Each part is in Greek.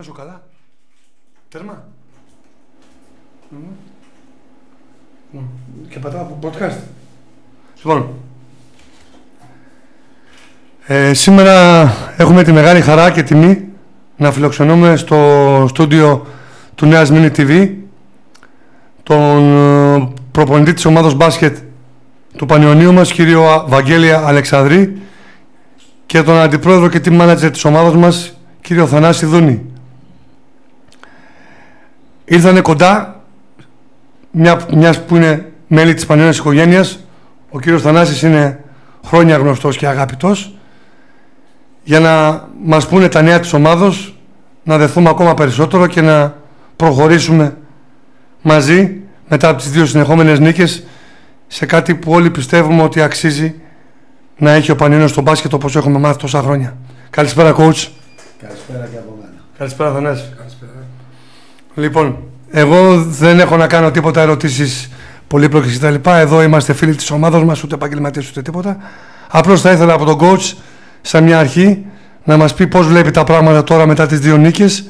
Φωνάζω καλά. Τέρμα. Και πατάω από podcast. Λοιπόν, ε, σήμερα έχουμε τη μεγάλη χαρά και τιμή να φιλοξενούμε στο στούντιο του Νέας Μίνι TV τον ε, προπονητή της ομάδος μπάσκετ του Πανιωνίου μας, κύριο Βαγγέλια Αλεξανδρή και τον αντιπρόεδρο και team manager της ομάδας μας, κύριο Θανάση Δούνη. Ήρθανε κοντά, μια, μιας που είναι μέλη της Πανιώνιας οικογένειας, ο κύριος Θανάσης είναι χρόνια γνωστός και αγαπητός, για να μας πούνε τα νέα της ομάδος, να δεθούμε ακόμα περισσότερο και να προχωρήσουμε μαζί μετά από τις δύο συνεχόμενες νίκες σε κάτι που όλοι πιστεύουμε ότι αξίζει να έχει ο Πανιόνιος στο μπάσκετ όπως έχουμε μάθει τόσα χρόνια. Καλησπέρα, coach. Καλησπέρα και από μένα. Καλησπέρα, Θανάση. Καλησπέρα. Λοιπόν, εγώ δεν έχω να κάνω τίποτα ερωτήσεις πολύπλοκες κτλ. Εδώ είμαστε φίλοι της ομάδας μας, ούτε επαγγελματίες ούτε τίποτα. Απλώς θα ήθελα από τον coach, σαν μια αρχή, να μας πει πώς βλέπει τα πράγματα τώρα μετά τις δύο νίκες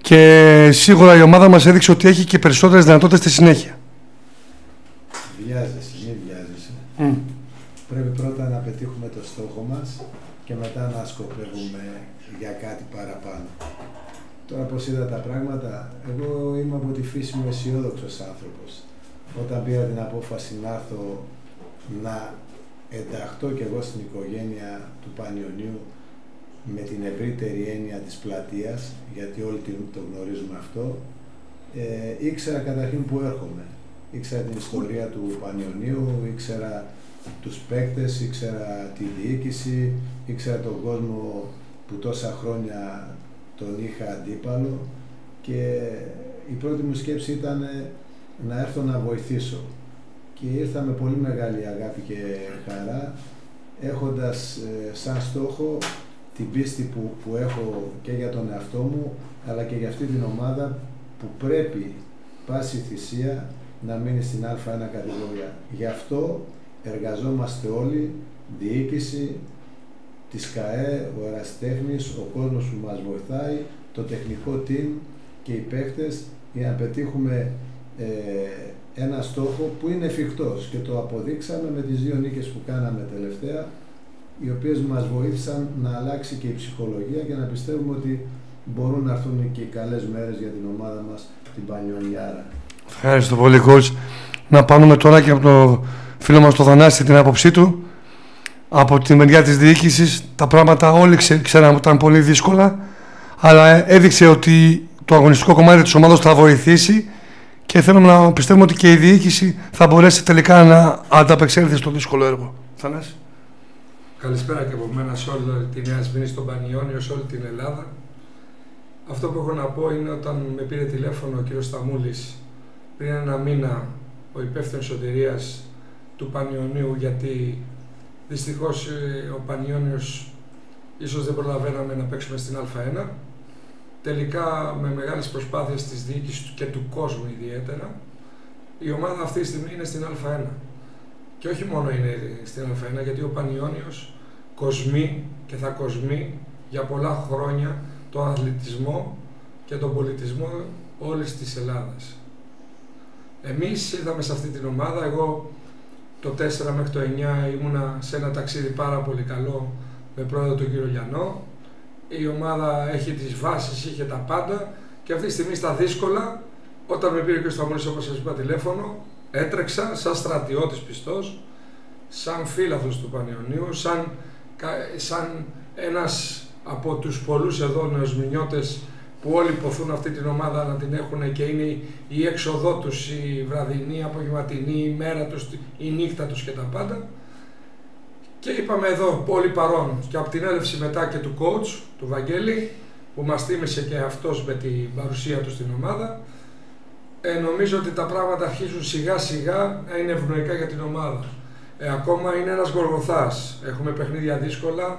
και σίγουρα η ομάδα μας έδειξε ότι έχει και περισσότερες δυνατότητες στη συνέχεια. Βιάζεσαι, μην βιάζεσαι. Mm. Πρέπει πρώτα να πετύχουμε το στόχο μας και μετά να σκοπεύουμε για κάτι παραπάνω. Τώρα πώς είδα τα πράγματα, εγώ είμαι από τη φύση μου αισιόδοξος άνθρωπος. Όταν πήρα την απόφαση να έρθω να ενταχθώ κι εγώ στην οικογένεια του Πανιωνίου με την ευρύτερη έννοια της πλατείας, γιατί όλοι το γνωρίζουμε αυτό, ε, ήξερα καταρχήν που έρχομαι. Ήξερα την ιστορία του Πανιωνίου, ήξερα τους παίκτες, ήξερα τη διοίκηση, ήξερα τον κόσμο που τόσα χρόνια τον είχα αντίπαλο και η πρώτη μου σκέψη ήταν να έρθω να βοηθήσω. Και ήρθα με πολύ μεγάλη αγάπη και χαρά, έχοντας ε, σαν στόχο την πίστη που, που έχω και για τον εαυτό μου, αλλά και για αυτή την ομάδα που πρέπει πάση θυσία να μείνει στην Α1 κατηγορία. Γι' αυτό εργαζόμαστε όλοι, διοίκηση, της ΚΑΕ, ο Εραστέχνης, ο κόσμος που μας βοηθάει, το τεχνικό team και οι παίχτες για να πετύχουμε ε, ένα στόχο που είναι εφικτός και το αποδείξαμε με τις δύο νίκες που κάναμε τελευταία οι οποίες μας βοήθησαν να αλλάξει και η ψυχολογία και να πιστεύουμε ότι μπορούν να έρθουν και οι καλές μέρες για την ομάδα μας, την Πανιωνιάρα. Ευχαριστώ πολύ, coach. Να πάρουμε τώρα και από το φίλο μας το Θανάση την άποψή του. Από τη μεριά της διοίκησης τα πράγματα όλοι ξέραμε ότι ήταν πολύ δύσκολα αλλά έδειξε ότι το αγωνιστικό κομμάτι της ομάδας θα βοηθήσει και θέλω να πιστεύουμε ότι και η διοίκηση θα μπορέσει τελικά να ανταπεξέλθει στο δύσκολο έργο. Θανάση. Καλησπέρα και από μένα σε όλη τη Νέα Σμήνη, στον Πανιόνιο, σε όλη την Ελλάδα. Αυτό που έχω να πω είναι όταν με πήρε τηλέφωνο ο κ. Σταμούλης πριν ένα μήνα ο υπεύθυνος σωτηρίας του Πανιωνίου γιατί δυστυχώς ε, ο Πανιόνιος ίσως δεν προλαβαίναμε να παίξουμε στην Α1 τελικά με μεγάλες προσπάθειες της διοίκησης και του κόσμου ιδιαίτερα η ομάδα αυτή τη στιγμή είναι στην Α1 και όχι μόνο είναι στην Α1 γιατί ο Πανιόνιος κοσμεί και θα κοσμεί για πολλά χρόνια τον αθλητισμό και τον πολιτισμό όλης της Ελλάδας. Εμείς ήρθαμε σε αυτή την ομάδα, εγώ το 4 μέχρι το 9 ήμουνα σε ένα ταξίδι πάρα πολύ καλό με πρόεδρο τον κύριο Λιανό. Η ομάδα έχει τις βάσεις, είχε τα πάντα και αυτή τη στιγμή στα δύσκολα, όταν με πήρε και ο Σταμόνης όπως σας είπα τηλέφωνο, έτρεξα σαν στρατιώτης πιστός, σαν φίλαθος του Πανιωνίου, σαν, σαν ένας από τους πολλούς εδώ νεοσμηνιώτες που όλοι υποθούν αυτή την ομάδα να την έχουν και είναι η έξοδό τους, η βραδινή, η απογευματινή, η μέρα τους, η νύχτα τους και τα πάντα. Και είπαμε εδώ πολύ παρόν και από την έλευση μετά και του coach, του Βαγγέλη, που μας θύμισε και αυτός με την παρουσία του στην ομάδα, ε, νομίζω ότι τα πράγματα αρχίζουν σιγά σιγά να είναι ευνοϊκά για την ομάδα. Ε, ακόμα είναι ένας γοργοθάς. Έχουμε παιχνίδια δύσκολα,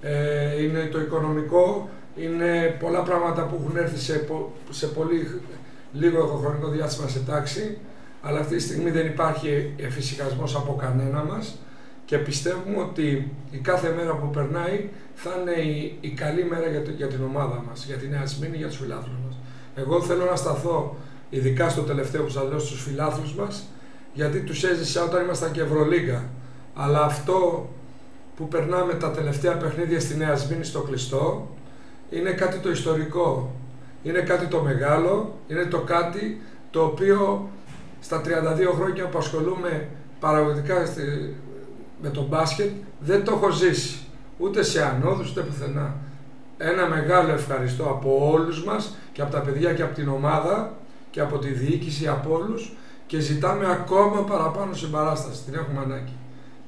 ε, είναι το οικονομικό, είναι πολλά πράγματα που έχουν έρθει σε, σε πολύ λίγο χρονικό διάστημα σε τάξη, αλλά αυτή τη στιγμή δεν υπάρχει εφησυχασμός από κανένα μας και πιστεύουμε ότι η κάθε μέρα που περνάει θα είναι η, καλή μέρα για, για την ομάδα μας, για την Νέα Σμήνη, για τους φιλάθλους μας. Εγώ θέλω να σταθώ ειδικά στο τελευταίο που σας λέω στους φιλάθλους μας, γιατί τους έζησα όταν ήμασταν και Ευρωλίγκα. Αλλά αυτό που περνάμε τα τελευταία παιχνίδια στη Νέα Σμήνη στο κλειστό, είναι κάτι το ιστορικό, είναι κάτι το μεγάλο, είναι το κάτι το οποίο στα 32 χρόνια που ασχολούμαι παραγωγικά με τον μπάσκετ δεν το έχω ζήσει ούτε σε ανώδους ούτε πουθενά. Ένα μεγάλο ευχαριστώ από όλους μας και από τα παιδιά και από την ομάδα και από τη διοίκηση από όλους και ζητάμε ακόμα παραπάνω συμπαράσταση. Την έχουμε ανάγκη.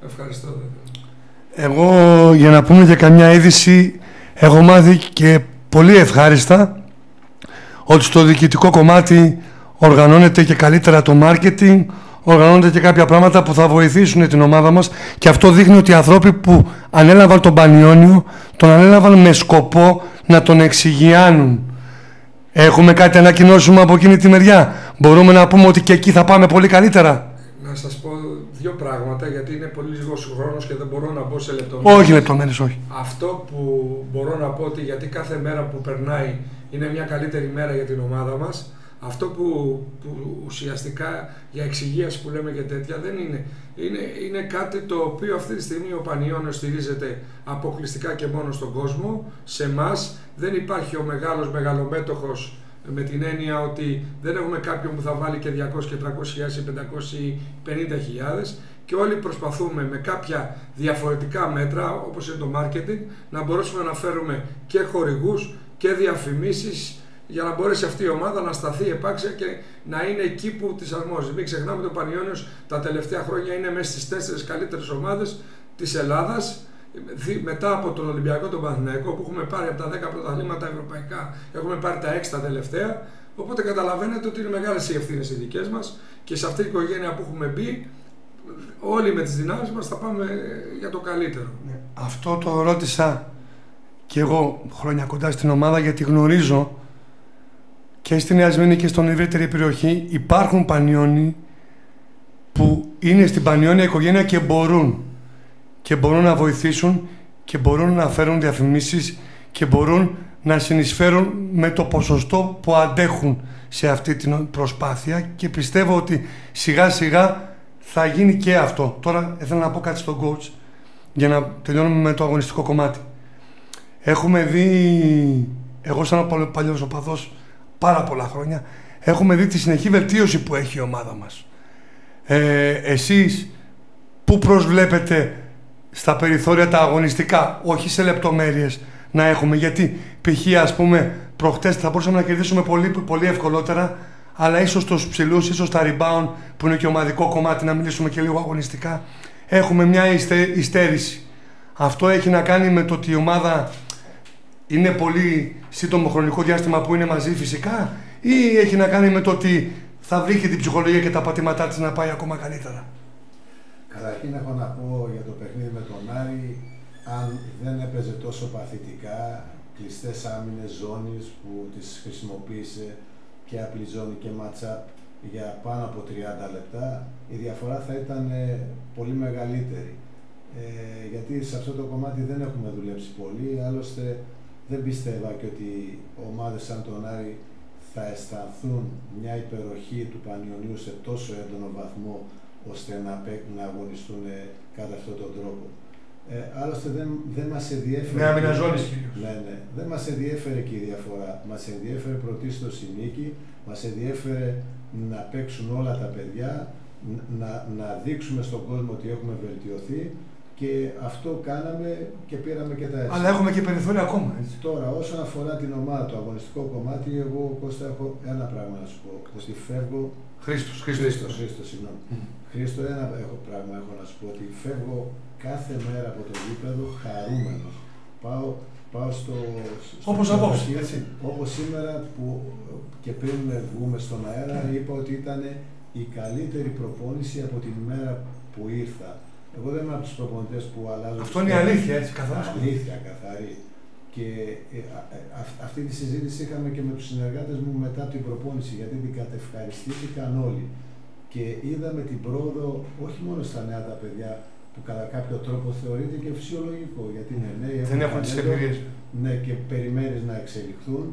Ευχαριστώ. Εγώ για να πούμε για καμιά είδηση έχω μάθει και πολύ ευχάριστα ότι στο διοικητικό κομμάτι οργανώνεται και καλύτερα το marketing, οργανώνεται και κάποια πράγματα που θα βοηθήσουν την ομάδα μας και αυτό δείχνει ότι οι ανθρώποι που ανέλαβαν τον Πανιόνιο τον ανέλαβαν με σκοπό να τον εξηγιάνουν. Έχουμε κάτι να ανακοινώσουμε από εκείνη τη μεριά; Μπορούμε να πούμε ότι και εκεί θα πάμε πολύ καλύτερα; Να σας πω δύο πράγματα γιατί είναι πολύ λίγος χρόνος και δεν μπορώ να μπω σε λεπτομέρειες. Όχι λεπτομέρειες, όχι. Αυτό που μπορώ να πω ότι γιατί κάθε μέρα που περνάει είναι μια καλύτερη μέρα για την ομάδα μας αυτό που, που ουσιαστικά για εξυγίαση που λέμε και τέτοια δεν είναι. είναι. Είναι κάτι το οποίο αυτή τη στιγμή ο Πανιόνιος στηρίζεται αποκλειστικά και μόνο στον κόσμο. Σε εμά δεν υπάρχει ο μεγάλος μεγαλομέτωχος με την έννοια ότι δεν έχουμε κάποιον που θα βάλει και 200 και 300 ή 500 ή και όλοι προσπαθούμε με κάποια διαφορετικά μέτρα όπως είναι το marketing να μπορέσουμε να φέρουμε και χορηγούς και διαφημίσεις για να μπορέσει αυτή η ομάδα να σταθεί επάξια και να είναι εκεί που τη αρμόζει. Μην ξεχνάμε ότι ο Πανιόνιος τα τελευταία χρόνια είναι μέσα στις τέσσερις καλύτερες ομάδες της Ελλάδας. Μετά από τον Ολυμπιακό τον Παναθηναϊκό που έχουμε πάρει από τα 10 πρωταθλήματα ευρωπαϊκά, έχουμε πάρει τα 6 τα τελευταία. Οπότε καταλαβαίνετε ότι είναι μεγάλες οι ευθύνες οι δικές μας και σε αυτή την οικογένεια που έχουμε μπει, όλοι με τις δυνάμεις μας θα πάμε για το καλύτερο. Ναι. Αυτό το ρώτησα και εγώ χρόνια κοντά στην ομάδα γιατί γνωρίζω και στη Νέα Σμήνη και στον ευρύτερη περιοχή υπάρχουν πανιόνι που είναι στην πανιόνια οικογένεια και μπορούν και μπορούν να βοηθήσουν και μπορούν να φέρουν διαφημίσεις και μπορούν να συνεισφέρουν με το ποσοστό που αντέχουν σε αυτή την προσπάθεια και πιστεύω ότι σιγά σιγά θα γίνει και αυτό. Τώρα ήθελα να πω κάτι στον coach για να τελειώνουμε με το αγωνιστικό κομμάτι. Έχουμε δει, εγώ σαν παλιός οπαδός, πάρα πολλά χρόνια, έχουμε δει τη συνεχή βελτίωση που έχει η ομάδα μας. Ε, εσείς πού προσβλέπετε στα περιθώρια τα αγωνιστικά, όχι σε λεπτομέρειες να έχουμε, γιατί π.χ. ας πούμε προχτές θα μπορούσαμε να κερδίσουμε πολύ, πολύ ευκολότερα, αλλά ίσως τους ψηλούς, ίσως τα rebound που είναι και ομαδικό κομμάτι, να μιλήσουμε και λίγο αγωνιστικά, έχουμε μια υστέρηση. Αυτό έχει να κάνει με το ότι η ομάδα είναι πολύ σύντομο χρονικό διάστημα που είναι μαζί φυσικά ή έχει να κάνει με το ότι θα βρει και την ψυχολογία και τα πατήματά της να πάει ακόμα καλύτερα. Καταρχήν έχω να πω για το παιχνίδι με τον Άρη αν δεν έπαιζε τόσο παθητικά κλειστές άμυνες ζώνης που τις χρησιμοποίησε και απλή ζώνη και ματσάπ για πάνω από 30 λεπτά η διαφορά θα ήταν ε, πολύ μεγαλύτερη. Ε, γιατί σε αυτό το κομμάτι δεν έχουμε δουλέψει πολύ, άλλωστε δεν πίστευα και ότι ομάδες σαν τον Άρη θα αισθανθούν μια υπεροχή του Πανιωνίου σε τόσο έντονο βαθμό ώστε να, να αγωνιστούν κατά αυτόν τον τρόπο. Ε, άλλωστε δεν, δεν μας ενδιέφερε... Με άμυνα ζώνης Ναι, ναι. Δεν μας ενδιέφερε και η διαφορά. Μας ενδιέφερε πρωτίστως η νίκη, μας ενδιέφερε να παίξουν όλα τα παιδιά, να, να δείξουμε στον κόσμο ότι έχουμε βελτιωθεί και αυτό κάναμε και πήραμε και τα έτσι. Αλλά έχουμε και περιθώρια ακόμα. Έτσι. Τώρα, όσον αφορά την ομάδα, το αγωνιστικό κομμάτι, εγώ Κώστα έχω ένα πράγμα να σου πω. Ότι φεύγω. Χρήστος, Χρήστος. Χρήστος, συγγνώμη. Mm. Χρήστο, ένα έχω πράγμα έχω να σου πω. Ότι φεύγω κάθε μέρα από το γήπεδο χαρούμενος. Πάω, πάω στο. Όπως απόψε. Όπως σήμερα που και πριν βγούμε στον αέρα, είπα ότι ήταν η καλύτερη προπόνηση από την μέρα που ήρθα. Εγώ δεν είμαι από τους προπονητές που αλλάζουν. Αυτό είναι η αλήθεια, έτσι, καθαρά. Αλήθεια, καθαρή. Και ε, ε, αυτή τη συζήτηση είχαμε και με τους συνεργάτες μου μετά την προπόνηση, γιατί την κατευχαριστήθηκαν όλοι. Και είδαμε την πρόοδο όχι μόνο στα νέα τα παιδιά που κατά κάποιο τρόπο θεωρείται και φυσιολογικό γιατί είναι νέοι, Δεν έχουν τις εμπειρίες. Ναι, και περιμένεις να εξελιχθούν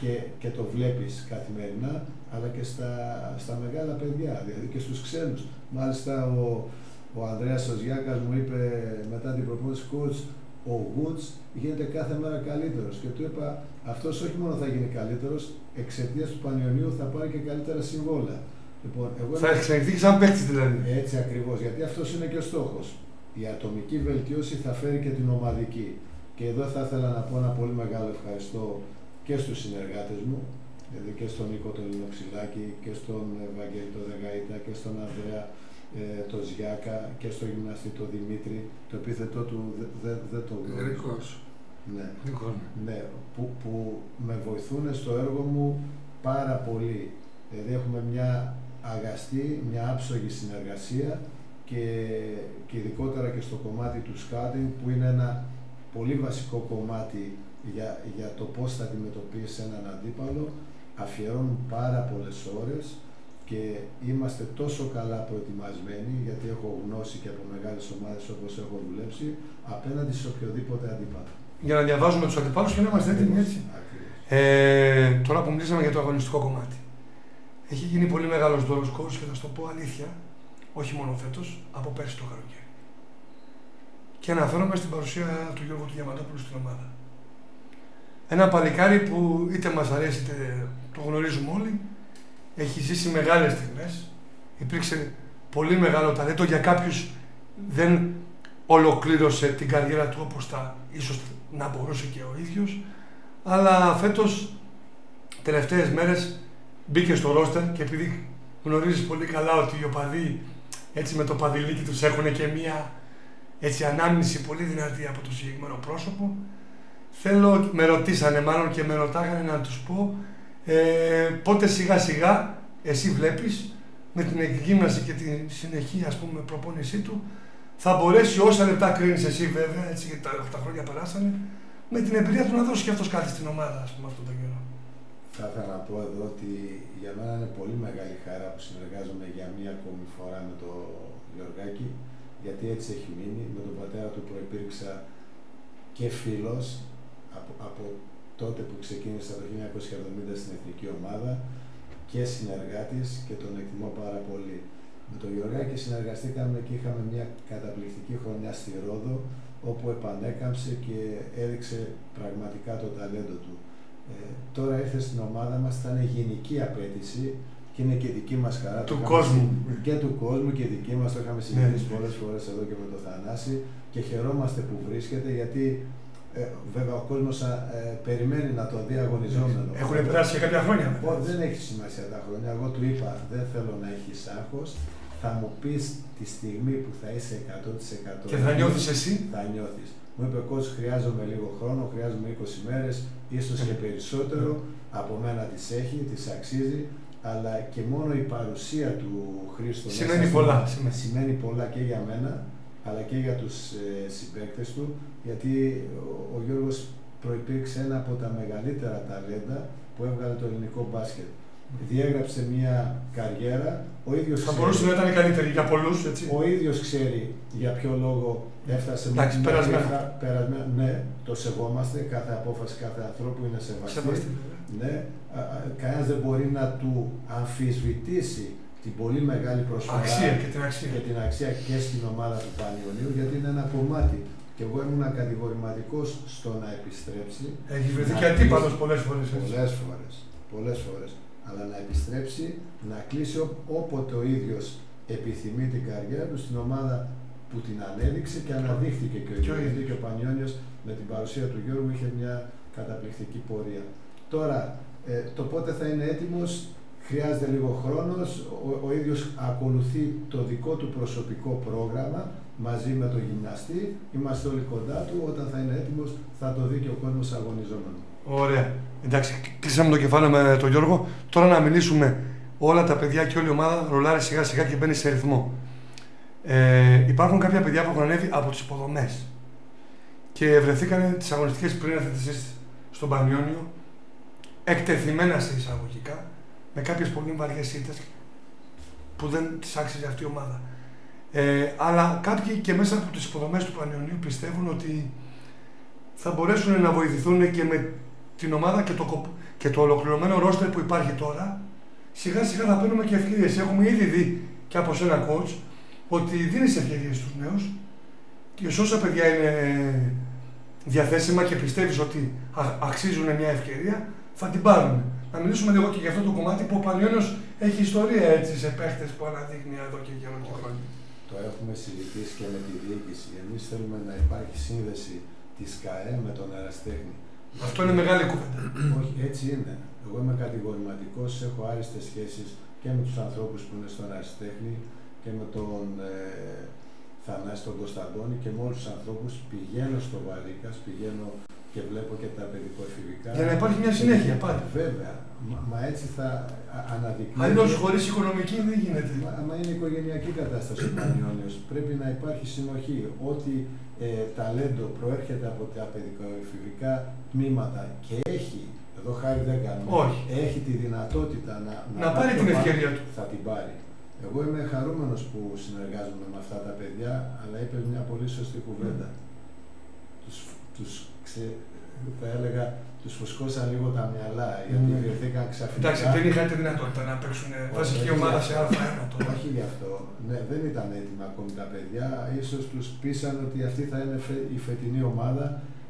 και, και το βλέπεις καθημερινά, αλλά και στα, στα μεγάλα παιδιά, δηλαδή και στους ξένους. Μάλιστα ο, ο Ανδρέας Σοζιάκας μου είπε μετά την προπόνηση coach ο Woods γίνεται κάθε μέρα καλύτερος. Και του είπα, αυτός όχι μόνο θα γίνει καλύτερος, εξαιτίας του Πανιωνίου θα πάρει και καλύτερα συμβόλαια. Λοιπόν, εγώ θα εξελιχθεί σαν παίκτης δηλαδή. Έτσι ακριβώς, γιατί αυτός είναι και ο στόχος. Η ατομική βελτίωση θα φέρει και την ομαδική. Και εδώ θα ήθελα να πω ένα πολύ μεγάλο ευχαριστώ και στους συνεργάτες μου, δηλαδή και στον Νίκο τον Λινοξυλάκη και στον Ευαγγέλη τον Δεγαΐτα και στον Ανδρέα ε, το Ζιάκα και στο γυμναστή το Δημήτρη, το επίθετό του δεν δε, δε το γνωρίζω. Ναι, ναι που, που με βοηθούν στο έργο μου πάρα πολύ. Δηλαδή έχουμε μια αγαστή, μια άψογη συνεργασία και, και ειδικότερα και στο κομμάτι του σκάτινγκ που είναι ένα πολύ βασικό κομμάτι για, για το πώς θα αντιμετωπίσει έναν αντίπαλο. Αφιερώνουν πάρα πολλές ώρες και είμαστε τόσο καλά προετοιμασμένοι, γιατί έχω γνώση και από μεγάλες ομάδες όπως έχω δουλέψει, απέναντι σε οποιοδήποτε αντίπαλο. Για να διαβάζουμε τους αντιπάλους και να είμαστε έτοιμοι έτσι. Ε, τώρα που μιλήσαμε για το αγωνιστικό κομμάτι. Έχει γίνει πολύ μεγάλος δώρος coach και θα σου το πω αλήθεια, όχι μόνο φέτος, από πέρσι το καλοκαίρι. Και αναφέρομαι στην παρουσία του Γιώργου του Διαμαντόπουλου στην ομάδα. Ένα παλικάρι που είτε μας αρέσει είτε το γνωρίζουμε όλοι, έχει ζήσει μεγάλες στιγμές. Υπήρξε πολύ μεγάλο ταλέντο για κάποιους δεν ολοκλήρωσε την καριέρα του όπως τα ίσως να μπορούσε και ο ίδιος αλλά φέτος τελευταίες μέρες μπήκε στο ρόστερ και επειδή γνωρίζεις πολύ καλά ότι οι οπαδοί έτσι με το παδιλίκι τους έχουν και μία έτσι ανάμνηση πολύ δυνατή από το συγκεκριμένο πρόσωπο θέλω, με ρωτήσανε μάλλον και με ρωτάγανε να τους πω ε, πότε σιγά σιγά εσύ βλέπεις με την εκγύμναση και τη συνεχή ας πούμε προπόνησή του θα μπορέσει όσα λεπτά κρίνεις εσύ βέβαια έτσι γιατί τα, τα χρόνια περάσανε με την εμπειρία του να δώσεις και αυτός κάτι στην ομάδα ας πούμε αυτόν τον καιρό. Θα ήθελα να πω εδώ ότι για μένα είναι πολύ μεγάλη χαρά που συνεργάζομαι για μία ακόμη φορά με τον Γιωργάκη, γιατί έτσι έχει μείνει. Με τον πατέρα του προϋπήρξα και φίλος από, από τότε που ξεκίνησα το 1970 στην εθνική ομάδα και συνεργάτης και τον εκτιμώ πάρα πολύ. Με τον Γιωργάκη συνεργαστήκαμε και είχαμε μια καταπληκτική χρονιά στη Ρόδο όπου επανέκαμψε και έδειξε πραγματικά το ταλέντο του. Ε, τώρα ήρθε στην ομάδα μας, θα είναι γενική απέτηση και είναι και δική μας χαρά. Του κόσμου. Και του κόσμου και δική μας, το είχαμε ναι. συζητήσει ναι. πολλές φορές εδώ και με το Θανάση και χαιρόμαστε που βρίσκεται γιατί ε, βέβαια ο κόσμος ε, περιμένει να το δει αγωνιζόμενο. Έχουν περάσει και κάποια χρόνια. Ο, δεν έχει σημασία τα χρόνια. Εγώ του είπα: Δεν θέλω να έχεις άγχος. Θα μου πεις τη στιγμή που θα είσαι 100%. Και θα νιώθεις εσύ. Θα νιώθεις. Μου είπε: Κότσο, χρειάζομαι λίγο χρόνο, χρειάζομαι 20 μέρες, ίσως και περισσότερο. Από μένα τις έχει, τις αξίζει. Αλλά και μόνο η παρουσία του Χρήστο σημαίνει πολλά. Σημαίνει πολλά και για μένα, αλλά και για τους ε, συμπαίκτες του, γιατί ο, ο Γιώργος προϋπήρξε ένα από τα μεγαλύτερα ταλέντα που έβγαλε το ελληνικό μπάσκετ διέγραψε μια καριέρα. Ο ίδιος Θα μπορούσε να ήταν καλύτερη για πολλούς, έτσι. Ο ίδιος ξέρει για ποιο λόγο έφτασε Εντάξει, με περασμένα. περασμένα. Ναι, το σεβόμαστε. Κάθε απόφαση κάθε ανθρώπου είναι σεβαστή. Σεβαστή. Ναι, κανένας δεν μπορεί να του αμφισβητήσει την πολύ μεγάλη προσφορά αξία και, την αξία. και την αξία και στην ομάδα του Πανιωνίου, γιατί είναι ένα κομμάτι. Και εγώ ήμουν κατηγορηματικός στο να επιστρέψει. Έχει βρεθεί και αντίπαλος πολλές φορές. Πολλές φορές. Πολλές φορές αλλά να επιστρέψει, να κλείσει όποτε ο ίδιος επιθυμεί την καριέρα του στην ομάδα που την ανέδειξε και αναδείχθηκε και ο ίδιος. Και ο Πανιόνιος με την παρουσία του Γιώργου είχε μια καταπληκτική πορεία. Τώρα, ε, το πότε θα είναι έτοιμος χρειάζεται λίγο χρόνος, ο, ο ίδιος ακολουθεί το δικό του προσωπικό πρόγραμμα μαζί με τον γυμναστή, είμαστε όλοι κοντά του, όταν θα είναι έτοιμος θα το δει και ο κόσμος αγωνιζόμενος. Ωραία. Εντάξει, κλείσαμε το κεφάλαιο με τον Γιώργο. Τώρα να μιλήσουμε όλα τα παιδιά και όλη η ομάδα ρολάρει σιγά σιγά και μπαίνει σε ρυθμό. Ε, υπάρχουν κάποια παιδιά που έχουν ανέβει από τις υποδομές και βρεθήκαν τις αγωνιστικές πριν έρθετε εσείς στον Πανιόνιο εκτεθειμένα σε εισαγωγικά με κάποιες πολύ βαριές ήττες που δεν τις άξιζε αυτή η ομάδα. Ε, αλλά κάποιοι και μέσα από τις υποδομές του Πανιωνίου πιστεύουν ότι θα μπορέσουν να βοηθηθούν και με την ομάδα και το, και το ολοκληρωμένο ρόστερ που υπάρχει τώρα. Σιγά σιγά θα παίρνουμε και ευκαιρίε. Έχουμε ήδη δει και από σένα coach ότι δίνεις ευκαιρίε στους νέους και σε όσα παιδιά είναι διαθέσιμα και πιστεύεις ότι αξίζουν μια ευκαιρία, θα την πάρουν. Να μιλήσουμε λίγο και για αυτό το κομμάτι που ο Πανιόνιος έχει ιστορία έτσι σε παίχτες που αναδείχνει εδώ και καιρό και χρόνια. Το έχουμε συζητήσει και με τη διοίκηση. Εμείς θέλουμε να υπάρχει σύνδεση της ΚΑΕ με τον Εραστέχνη. Αυτό είναι μεγάλη κουβέντα. Όχι, έτσι είναι. Εγώ είμαι κατηγορηματικός, έχω άριστες σχέσεις και με τους ανθρώπους που είναι στον Εραστέχνη και με τον ε, Θανάση τον Κωνσταντώνη και με όλους τους ανθρώπους. Πηγαίνω στο Βαλίκα, πηγαίνω και βλέπω και τα παιδικοεφηβικά. Για να υπάρχει μια συνέχεια πάλι. Βέβαια. Μα, μα έτσι θα αναδεικνύει. Αλλιώς χωρίς οικονομική δεν γίνεται. Μα, μα είναι οικογενειακή κατάσταση ο Πανιόνιος. Πρέπει να υπάρχει συνοχή. Ό,τι ε, ταλέντο προέρχεται από τα παιδικοεφηβικά τμήματα και έχει, εδώ χάρη δεν κάνουμε, Όχι. έχει τη δυνατότητα να, να, να πάρει την ευκαιρία του. Θα την πάρει. Εγώ είμαι χαρούμενος που συνεργάζομαι με αυτά τα παιδιά, αλλά είπε μια πολύ σωστή κουβέντα. Τους, τους ξε, θα έλεγα, τους φουσκώσαν λίγο τα μυαλά, γιατί mm. βρεθήκαν ξαφνικά. Εντάξει, δεν είχαν τη δυνατότητα να παίξουν βασική ομάδα σε Α1 τώρα. Όχι γι' αυτό. Ναι, δεν ήταν έτοιμα ακόμη τα παιδιά. σω τους πείσαν ότι αυτή θα είναι η φετινή ομάδα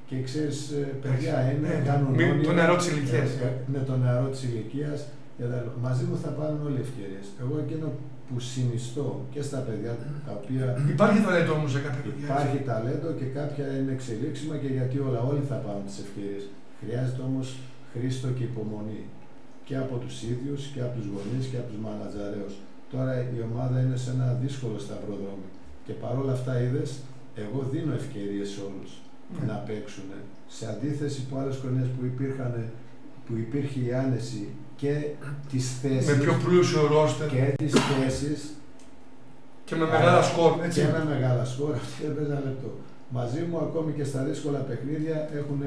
και ξέρεις, ε, παιδιά είναι, ναι, κάνουν όνειρα. Το νερό της ηλικίας. Ναι, το νερό της ηλικίας. Μαζί μου θα πάρουν όλοι ευκαιρίες. Εγώ εκείνο που συνιστώ και στα παιδιά τα οποία. Υπάρχει ταλέντο όμως σε κάποια παιδιά. Υπάρχει ταλέντο και κάποια είναι εξελίξιμα και γιατί όλα όλοι θα πάρουν τις ευκαιρίες. Χρειάζεται όμως χρήστο και υπομονή και από τους ίδιους και από τους γονείς και από τους μανατζαρέου. Τώρα η ομάδα είναι σε ένα δύσκολο σταυροδρόμι και παρόλα αυτά είδες, εγώ δίνω ευκαιρίες σε όλους ναι. να παίξουν. Σε αντίθεση που άλλες χρονιές που υπήρχαν που υπήρχε η άνεση και τις θέσεις με πιο πλούσιο ρόστερ και τις θέσεις και με μεγάλα σκορ έτσι. και με μεγάλα σκορ αυτή δεν λεπτό μαζί μου ακόμη και στα δύσκολα παιχνίδια έχουν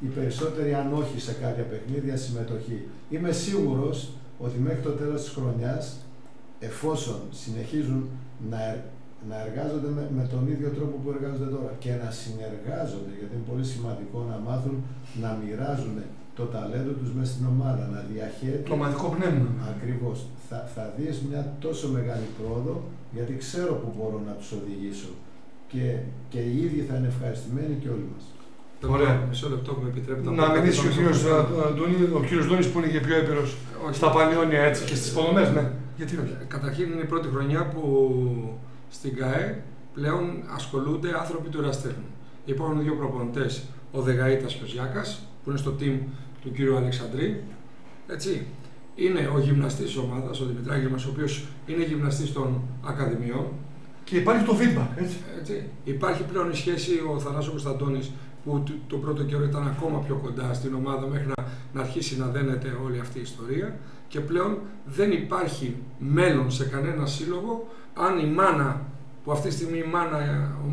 οι περισσότεροι αν όχι σε κάποια παιχνίδια συμμετοχή είμαι σίγουρος ότι μέχρι το τέλος της χρονιάς εφόσον συνεχίζουν να, να εργάζονται με, με, τον ίδιο τρόπο που εργάζονται τώρα και να συνεργάζονται γιατί είναι πολύ σημαντικό να μάθουν να μοιράζουν το ταλέντο τους μέσα στην ομάδα, να διαχέεται... Το ομαδικό πνεύμα. Ακριβώς. Θα, θα δεις μια τόσο μεγάλη πρόοδο, γιατί ξέρω που μπορώ να τους οδηγήσω. Και, και οι ίδιοι θα είναι ευχαριστημένοι και όλοι μας. Ωραία. Μισό λεπτό που με επιτρέπετε. Να μιλήσει ο κύριος ο κύριος Δούνης που είναι και πιο έμπειρος στα Πανιόνια έτσι και στις υποδομές, ναι. Γιατί όχι; Καταρχήν είναι η πρώτη χρονιά που στην ΚΑΕ πλέον ασχολούνται άνθρωποι του Εραστέχνου. Υπάρχουν δύο προπονητές, ο Δεγαήτας και ο Ζιάκας, που είναι στο team του κύριου Αλεξανδρή. Έτσι. Είναι ο γυμναστής της ομάδας, ο Δημητράκη μα, ο οποίος είναι γυμναστής των Ακαδημιών. Και υπάρχει το feedback, έτσι. έτσι. Υπάρχει πλέον η σχέση ο Θανάσος Κωνσταντώνης, που το πρώτο καιρό ήταν ακόμα πιο κοντά στην ομάδα μέχρι να, να αρχίσει να δένεται όλη αυτή η ιστορία. Και πλέον δεν υπάρχει μέλλον σε κανένα σύλλογο αν η μάνα, που αυτή τη στιγμή η μάνα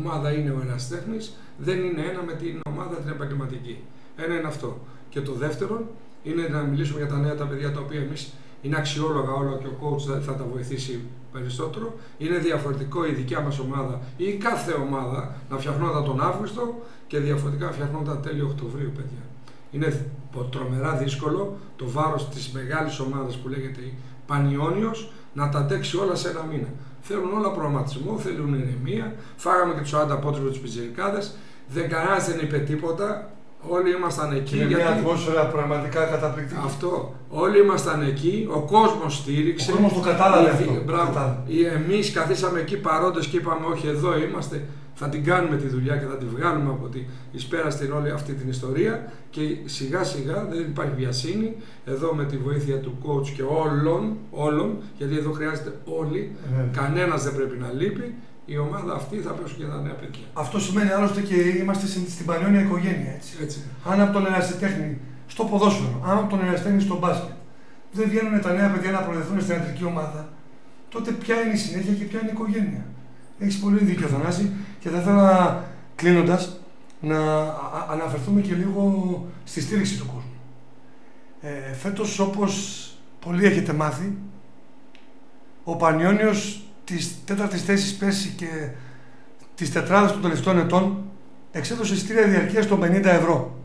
ομάδα είναι ο Εραστέχνη, δεν είναι ένα με την ομάδα την επαγγελματική. Ένα είναι αυτό. Και το δεύτερο είναι να μιλήσουμε για τα νέα τα παιδιά τα οποία εμείς είναι αξιόλογα όλα και ο coach θα τα βοηθήσει περισσότερο. Είναι διαφορετικό η δικιά μας ομάδα ή η κάθε ομάδα να φτιαχνόταν τον Αύγουστο και διαφορετικά να φτιαχνόταν τέλη Οκτωβρίου, παιδιά. Είναι τρομερά δύσκολο το βάρος της μεγάλης ομάδας που λέγεται Πανιόνιος να τα αντέξει όλα σε ένα μήνα. Θέλουν όλα προγραμματισμό, θέλουν ηρεμία. Φάγαμε και τους 40 πόντου με τους πιζερικάδες. Δεν κανένας δεν είπε τίποτα. Όλοι ήμασταν εκεί. Είναι γιατί... μια ατμόσφαιρα πραγματικά καταπληκτική. Αυτό. Όλοι ήμασταν εκεί. Ο κόσμος στήριξε. Ο κόσμος το κατάλαβε. αυτό. Εμείς καθίσαμε εκεί παρόντες και είπαμε: Όχι, εδώ είμαστε. Θα την κάνουμε τη δουλειά και θα τη βγάλουμε από τη εις στην όλη αυτή την ιστορία. Και σιγά σιγά δεν υπάρχει βιασύνη. Εδώ με τη βοήθεια του coach και όλων, όλων γιατί εδώ χρειάζεται όλοι. Ε, Κανένας δεν πρέπει να λείπει η ομάδα αυτή θα πέσουν και τα νέα παιδιά. Αυτό σημαίνει άλλωστε και είμαστε στην πανιόνια οικογένεια. Έτσι. έτσι. Αν από τον ερασιτέχνη στο ποδόσφαιρο, αν από τον ερασιτέχνη στο μπάσκετ δεν βγαίνουν τα νέα παιδιά να προοδευτούν στην αντρική ομάδα, τότε ποια είναι η συνέχεια και ποια είναι η οικογένεια. Έχεις πολύ δίκιο, Θανάση, και θα ήθελα κλείνοντας να αναφερθούμε και λίγο στη στήριξη του κόσμου. Ε, φέτος, όπως πολλοί έχετε μάθει, ο Πανιόνιος της τέταρτης θέσης πέρσι και της τετράδας των τελευταίων ετών εξέδωσε εισιτήρια διαρκείας των 50 ευρώ.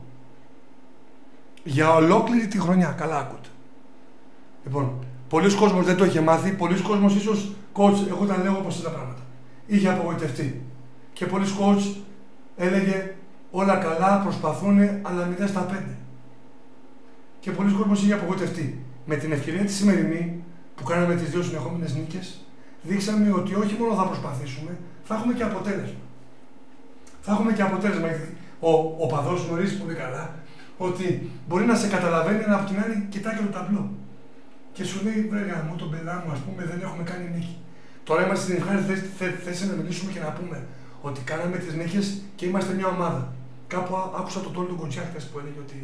Για ολόκληρη τη χρονιά. Καλά ακούτε. Λοιπόν, πολλοί κόσμος δεν το είχε μάθει, πολλοί κόσμος ίσως coach, εγώ τα λέω όπως τα πράγματα. Είχε απογοητευτεί. Και πολλοί coach έλεγε όλα καλά, προσπαθούν, αλλά 0 στα 5. Και πολλοί κόσμος είχε απογοητευτεί. Με την ευκαιρία της σημερινή που κάναμε τις δύο συνεχόμενες νίκες, δείξαμε ότι όχι μόνο θα προσπαθήσουμε, θα έχουμε και αποτέλεσμα. Θα έχουμε και αποτέλεσμα. Γιατί ο, ο παδός γνωρίζει πολύ καλά ότι μπορεί να σε καταλαβαίνει, αλλά από την άλλη κοιτάει και το ταμπλό. Και σου λέει, βρε μου, τον πελά μου, ας πούμε, δεν έχουμε κάνει νίκη. Τώρα είμαστε στην ευχάριστη θέση να μιλήσουμε και να πούμε ότι κάναμε τις νίκες και είμαστε μια ομάδα. Κάπου άκουσα τον τόνο του Κοντσιάκτα που έλεγε ότι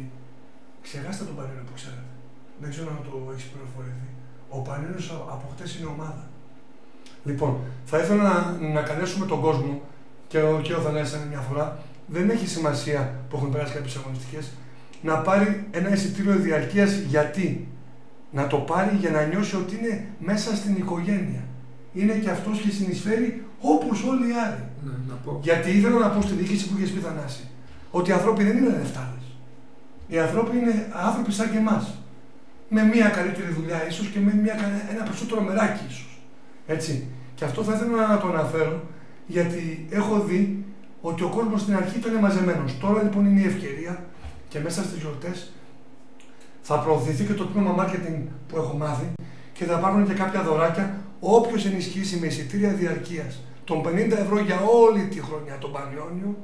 ξεχάστε τον Πανίρο που ξέρετε. Δεν ξέρω αν το έχεις πληροφορηθεί. Ο Πανίρο από χτες είναι ομάδα. Λοιπόν, θα ήθελα να, να καλέσουμε τον κόσμο και ο, και ο μια φορά. Δεν έχει σημασία που έχουν περάσει κάποιες αγωνιστικές να πάρει ένα εισιτήριο διαρκείας γιατί. Να το πάρει για να νιώσει ότι είναι μέσα στην οικογένεια. Είναι και αυτός και συνεισφέρει όπως όλοι οι άλλοι. Ναι, να πω. Γιατί ήθελα να πω στη διοίκηση που είχες πει Θανάση, ότι οι άνθρωποι δεν είναι λεφτάδες. Οι άνθρωποι είναι άνθρωποι σαν και εμάς. Με μια καλύτερη δουλειά ίσως και με μια, ένα περισσότερο μεράκι ίσως. Έτσι. Και αυτό θα ήθελα να το αναφέρω γιατί έχω δει ότι ο κόσμος στην αρχή ήταν μαζεμένος. Τώρα λοιπόν είναι η ευκαιρία και μέσα στις γιορτές θα προωθηθεί και το τμήμα marketing που έχω μάθει και θα πάρουν και κάποια δωράκια όποιος ενισχύσει με εισιτήρια διαρκείας των 50 ευρώ για όλη τη χρονιά τον Πανιόνιο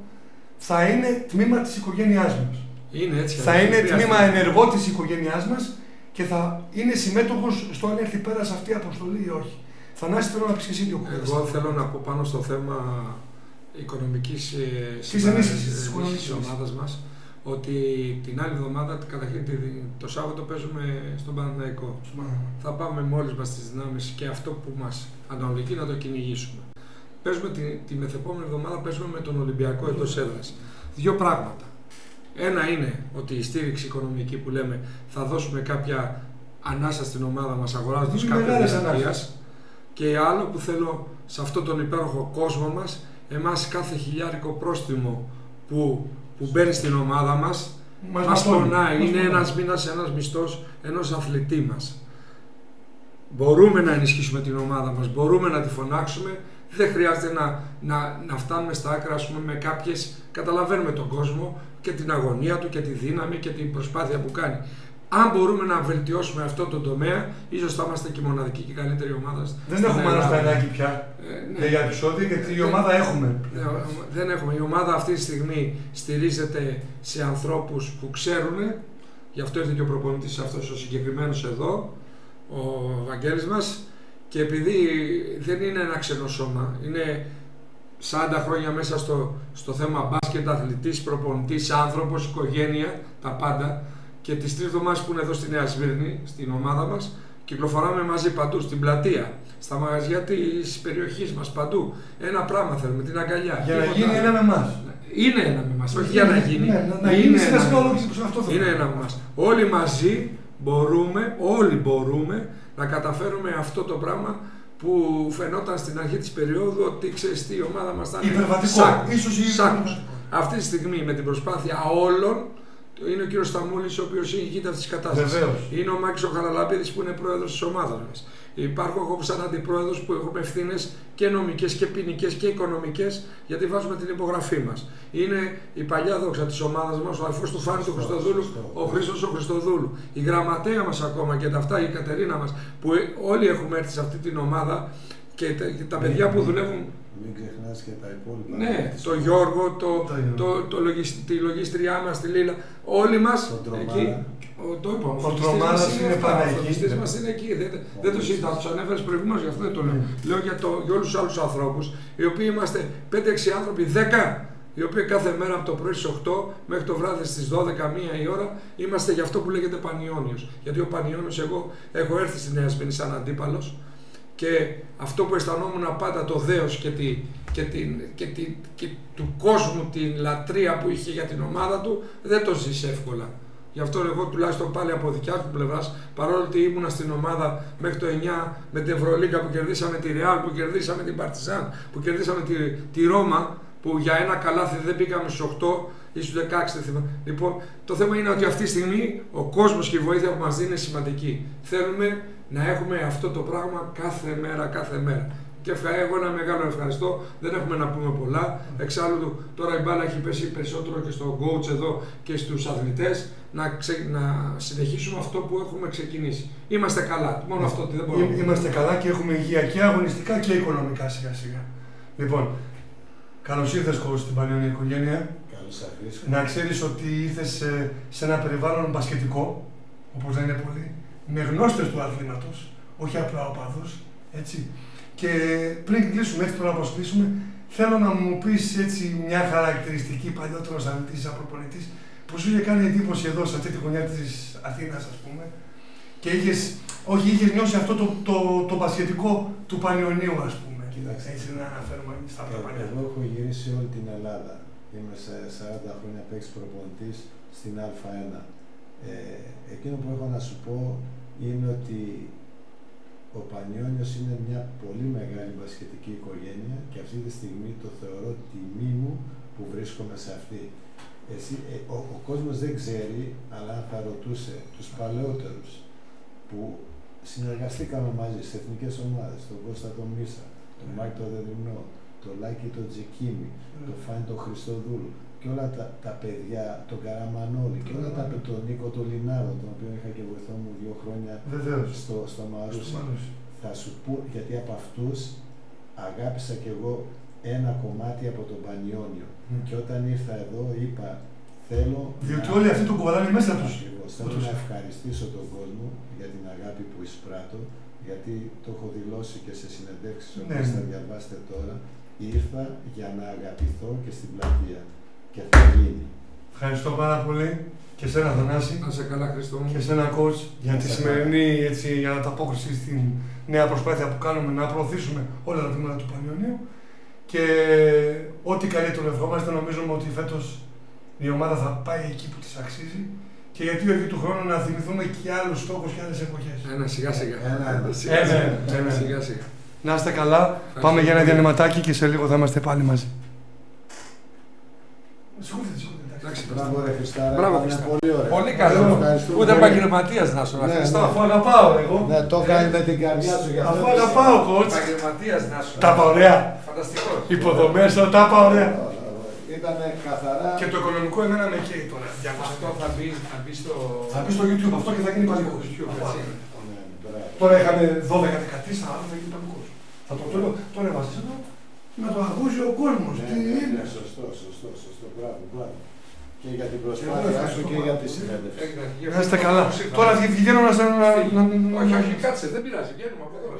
θα είναι τμήμα της οικογένειάς μας. Είναι έτσι. Θα είναι τμήμα ενεργό της οικογένειάς μας και θα είναι συμμέτοχος στο αν έρθει πέρα σε αυτή η αποστολή ή όχι. Θανάση, θέλω να πεις και εσύ δύο Εγώ θέλω να πω πάνω στο θέμα οικονομικής ε, ενίσχυσης της ομάδας μας ότι την άλλη εβδομάδα, καταρχήν το Σάββατο παίζουμε στον Παναναϊκό. Θα πάμε με όλε μας τι δυνάμεις και αυτό που μας αναλογεί να το κυνηγήσουμε. Παίζουμε τη, τη μεθεπόμενη εβδομάδα παίζουμε με τον Ολυμπιακό εντός έδρας. Δύο πράγματα. Ένα είναι ότι η στήριξη οικονομική που λέμε θα δώσουμε κάποια ανάσα στην ομάδα μας αγοράζοντας κάποια διαστασία. Και άλλο που θέλω σε αυτόν τον υπέροχο κόσμο μας, εμάς κάθε χιλιάρικο πρόστιμο που, που μπαίνει στην ομάδα μας, μας, μας πονάει. Είναι ένας μήνας, ένας μισθός ενός αθλητή μας. Μπορούμε να ενισχύσουμε την ομάδα μας, μπορούμε να τη φωνάξουμε, δεν χρειάζεται να, να, να φτάνουμε στα άκρα πούμε, με κάποιες, καταλαβαίνουμε τον κόσμο και την αγωνία του και τη δύναμη και την προσπάθεια που κάνει. Αν μπορούμε να βελτιώσουμε αυτό το τομέα, ίσως θα είμαστε και η μοναδική και καλύτερη ομάδα. Δεν έχουμε ένα στανάκι πια ε, ναι. για επεισόδια, γιατί η ομάδα έχουμε. Ναι, δεν έχουμε. Η ομάδα αυτή τη στιγμή στηρίζεται σε ανθρώπους που ξέρουν. Γι' αυτό ήρθε και ο προπονητής αυτός ο συγκεκριμένος εδώ, ο Βαγγέλης μας και επειδή δεν είναι ένα ξένο σώμα, είναι 40 χρόνια μέσα στο, στο θέμα μπάσκετ, αθλητής, προπονητής, άνθρωπος, οικογένεια, τα πάντα και τις τρεις εβδομάδες που είναι εδώ στη Νέα Σμύρνη, στην ομάδα μας, κυκλοφοράμε μαζί παντού, στην πλατεία, στα μαγαζιά της περιοχής μας, παντού. Ένα πράγμα θέλουμε, την αγκαλιά. Για να γίνει ένα με εμάς. Είναι ένα με εμάς, όχι για να γίνει. Ναι, να, να γίνει ένα αυτό Είναι ένα με εμάς. Όλοι μαζί μπορούμε, όλοι μπορούμε να καταφέρουμε αυτό το πράγμα που φαινόταν στην αρχή της περίοδου ότι ξέρεις τι η ομάδα μας ήταν υπερβατικό, ίσως η Αυτή τη στιγμή με την προσπάθεια όλων είναι ο κύριος Σταμούλης, ο οποίος ηγείται αυτή της κατάστασης. Είναι ο Μάκης ο Χαραλάπηδη που είναι πρόεδρος της ομάδας μας. Υπάρχω εγώ σαν αντιπρόεδρος που έχουμε ευθύνες και νομικές και ποινικές και οικονομικές γιατί βάζουμε την υπογραφή μας. Είναι η παλιά δόξα της ομάδας μας, ο αρφό του Φάνη του Χριστοδούλου, ο Χρήστος ο Χριστοδούλου. Η γραμματέα μας ακόμα και τα αυτά, η Κατερίνα μας, που όλοι έχουμε έρθει σε αυτή την ομάδα και τα, και τα παιδιά που δουλεύουν μην ξεχνάς και τα υπόλοιπα. Ναι, το Γιώργο, το, το, το, το τη λογιστριά μας, τη Λίλα. Όλοι μα εκεί. Ο, το είπαμε. Ο Τρομάρας είναι πάντα εκεί. Ο μας είναι εκεί. Δεν, δεν το συζητάω. Τους ανέφερες προηγουμένως, γι' αυτό δεν το λέω. Mm. Λέω για, το, για όλους τους άλλους ανθρώπους, οι οποίοι είμαστε 5-6 άνθρωποι, 10 οι οποίοι κάθε μέρα από το πρωί στις 8 μέχρι το βράδυ στις 12, μία η ώρα είμαστε για αυτό που λέγεται Πανιόνιος. Γιατί ο Πανιόνιος, εγώ έχω έρθει στη Νέα Σμήνη σαν αντίπαλος και αυτό που αισθανόμουν πάντα το δέος και, τη, και, την, και, τη, και του κόσμου την λατρεία που είχε για την ομάδα του δεν το ζήσει εύκολα. Γι' αυτό εγώ τουλάχιστον πάλι από δικιάς του πλευράς, παρόλο ότι ήμουνα στην ομάδα μέχρι το 9 με την Ευρωλίγκα που κερδίσαμε τη Ρεάλ, που κερδίσαμε την Παρτιζάν, που κερδίσαμε τη, τη Ρώμα, που για ένα καλάθι δεν μπήκαμε στους 8 ή στους 16, δεν θυμάμαι. Λοιπόν, το θέμα είναι ότι αυτή τη στιγμή ο κόσμος και η βοήθεια που μας δίνει είναι σημαντική. Θέλουμε να έχουμε αυτό το πράγμα κάθε μέρα, κάθε μέρα. Και εγώ ένα μεγάλο ευχαριστώ. Δεν έχουμε να πούμε πολλά. Εξάλλου τώρα η μπάλα έχει πέσει περισσότερο και στο coach εδώ και στους αθλητές να, να συνεχίσουμε αυτό που έχουμε ξεκινήσει. Είμαστε καλά. Μόνο αυτό δεν μπορούμε. Είμαστε καλά και έχουμε υγεία και αγωνιστικά και οικονομικά σιγά σιγά. Λοιπόν, καλώς ήρθες στην Πανιόνια οικογένεια. Να ξέρεις ότι ήρθες σε, ένα περιβάλλον μπασκετικό, όπως δεν είναι πολύ, με γνώστες του αθλήματος, όχι απλά οπαδού. Έτσι. Και πριν κλείσουμε, έτσι τώρα κλείσουμε, θέλω να μου πεις έτσι μια χαρακτηριστική παλιότερος αθλητής, σαν προπονητής, που σου είχε κάνει εντύπωση εδώ, σε αυτή τη γωνιά της Αθήνας, ας πούμε, και είχες, όχι, είχες νιώσει αυτό το, το, το, πασχετικό του Πανιωνίου, ας πούμε. Κοίταξε. Έτσι να αναφέρουμε στα ε, Εγώ έχω γυρίσει όλη την Ελλάδα. Είμαι σε 40 χρόνια παίξει προπονητής στην Α1. Ε, εκείνο που έχω να σου πω είναι ότι ο Πανιόνιος είναι μια πολύ μεγάλη μπασκετική οικογένεια και αυτή τη στιγμή το θεωρώ τιμή μου που βρίσκομαι σε αυτή. Εσύ, ε, ο, ο κόσμος δεν ξέρει, αλλά θα ρωτούσε τους παλαιότερους που συνεργαστήκαμε μαζί σε εθνικές ομάδες, τον Κώστα τον Μίσσα, τον ναι. Μάικ τον Δενδρινό, τον Λάκη τον Τζικίμη, mm. τον Φάνη τον Χριστοδούλου και όλα τα, τα παιδιά, τον Καραμανόλη και όλα τα, τον Νίκο τον Λινάρδο, τον οποίο είχα και βοηθό μου δύο χρόνια στο, στο Μαρούσι. Θα σου πω, γιατί από αυτούς αγάπησα κι εγώ ένα κομμάτι από τον Πανιόνιο. Mm. Και όταν ήρθα εδώ είπα, θέλω... Διότι όλοι αυτοί τον κουβαλάνε μέσα τους. Θέλω να ευχαριστήσω τον κόσμο για την αγάπη που εισπράττω, γιατί το έχω δηλώσει και σε συνεντεύξεις, ναι. θα διαβάσετε τώρα, ήρθα για να αγαπηθώ και στην πλατεία και θα γίνει. Ευχαριστώ πάρα πολύ και σένα Θανάση. Να σε καλά Χριστό Και σένα coach για τη σημερινή έτσι, για ανταπόκριση στην νέα προσπάθεια που κάνουμε να προωθήσουμε όλα τα τμήματα του Πανιωνίου. Και ό,τι καλύτερο ευχόμαστε, νομίζουμε ότι φέτος η ομάδα θα πάει εκεί που της αξίζει και γιατί όχι του χρόνου να θυμηθούμε και άλλους στόχους και άλλες εποχές. Ένα σιγά σιγά. Ένα, ένα, σιγά σιγά. Να είστε καλά. Πάμε για ένα διανυματάκι και σε λίγο θα είμαστε πάλι μαζί. Μπράβο, ρε Χριστάρα. Μπράβο, Πολύ, ωραία. Πολύ καλό. Ούτε επαγγελματίας να σου ναι, ναι. Αφού αγαπάω εγώ. Ναι, το κάνει με την καρδιά σου για αυτό. Αφού αγαπάω, κότς. Επαγγελματίας να σου. Τα είπα ωραία. Φανταστικός. Υποδομές, τα είπα ωραία. Ήταν καθαρά. Και το οικονομικό εμένα με καίει τώρα. Αυτό θα μπει, θα μπει στο. Θα μπει στο YouTube αυτό και θα γίνει παλικός. Τώρα είχαμε 12 δεκατή, άλλο θα γίνει παλικός. Θα το τώρα, τώρα έβαζε εδώ να το ακούσει ο κόσμος. Ναι, ναι, ναι, σωστό, σωστό, σωστό. Μπράβο, μπράβο. Και για την προσπάθειά σου και για τη συνέντευξη. Να είστε καλά. Τώρα βγαίνω να σα. Όχι, όχι, κάτσε, δεν πειράζει. Βγαίνουμε από εδώ.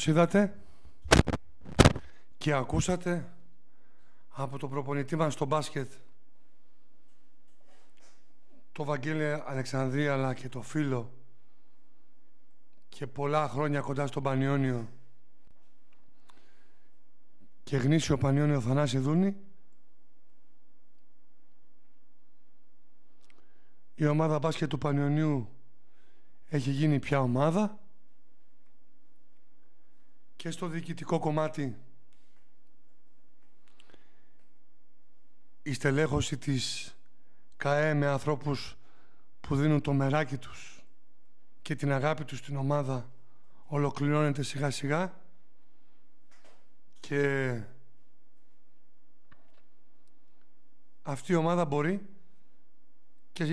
Όπως είδατε και ακούσατε από το προπονητή μας στο μπάσκετ το Βαγγέλη Αλεξανδρία αλλά και το φίλο και πολλά χρόνια κοντά στον Πανιόνιο και γνήσιο Πανιόνιο Θανάση Δούνη η ομάδα μπάσκετ του Πανιονίου έχει γίνει πια ομάδα και στο διοικητικό κομμάτι η στελέχωση της ΚΑΕ με ανθρώπους που δίνουν το μεράκι τους και την αγάπη τους στην ομάδα ολοκληρώνεται σιγά σιγά και αυτή η ομάδα μπορεί και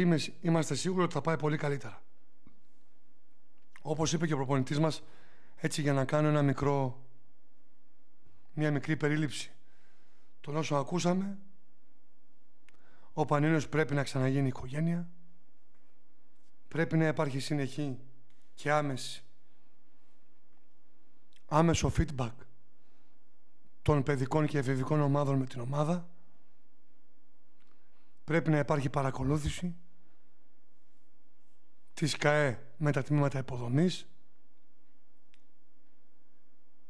είμαστε σίγουροι ότι θα πάει πολύ καλύτερα. Όπως είπε και ο προπονητής μας, έτσι για να κάνω ένα μικρό, μια μικρή περίληψη των όσων ακούσαμε, ο Πανίνος πρέπει να ξαναγίνει οικογένεια, πρέπει να υπάρχει συνεχή και άμεση άμεσο feedback των παιδικών και εφηβικών ομάδων με την ομάδα. Πρέπει να υπάρχει παρακολούθηση της ΚΑΕ με τα τμήματα υποδομής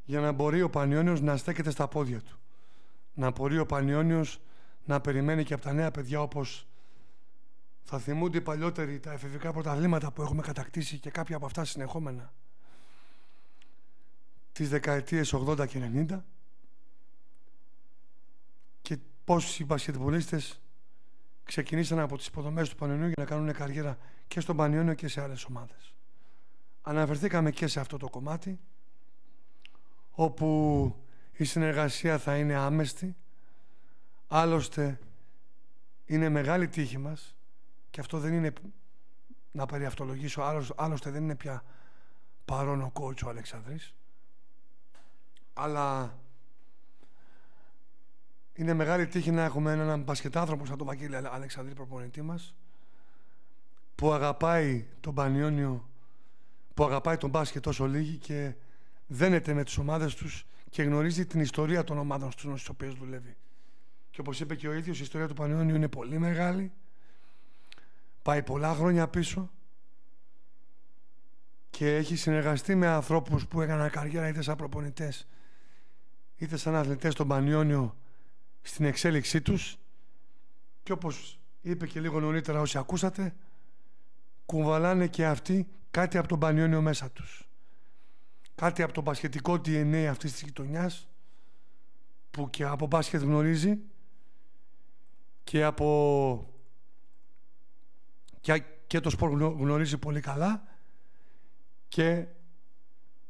για να μπορεί ο Πανιόνιος να στέκεται στα πόδια του. Να μπορεί ο Πανιόνιος να περιμένει και από τα νέα παιδιά όπως θα θυμούνται οι παλιότεροι τα εφηβικά πρωταθλήματα που έχουμε κατακτήσει και κάποια από αυτά συνεχόμενα τις δεκαετίες 80 και 90 και πόσοι μπασκετμπολίστες ξεκινήσαν από τις υποδομές του Πανιόνιου για να κάνουν καριέρα και στον Πανιόνιο και σε άλλες ομάδες. Αναφερθήκαμε και σε αυτό το κομμάτι όπου η συνεργασία θα είναι άμεστη άλλωστε είναι μεγάλη τύχη μας και αυτό δεν είναι να περιαυτολογήσω άλλωστε δεν είναι πια παρόν ο κότσο ο Αλεξανδρής αλλά είναι μεγάλη τύχη να έχουμε έναν μπασκετάνθρωπο σαν τον Βαγγέλη Αλεξανδρή προπονητή μας που αγαπάει τον Πανιόνιο που αγαπάει τον μπάσκετ τόσο λίγοι και δένεται με τις ομάδες τους και γνωρίζει την ιστορία των ομάδων στους οποίες δουλεύει. Και όπως είπε και ο ίδιος, η ιστορία του Πανιόνιου είναι πολύ μεγάλη. Πάει πολλά χρόνια πίσω και έχει συνεργαστεί με ανθρώπους που έκαναν καριέρα είτε σαν προπονητές είτε σαν αθλητές στον Πανιόνιο στην εξέλιξή τους και όπως είπε και λίγο νωρίτερα όσοι ακούσατε κουβαλάνε και αυτοί κάτι από τον Πανιόνιο μέσα τους κάτι από το μπασχετικό DNA αυτής της γειτονιάς που και από μπάσκετ γνωρίζει και από και, και το σπορ γνωρίζει πολύ καλά και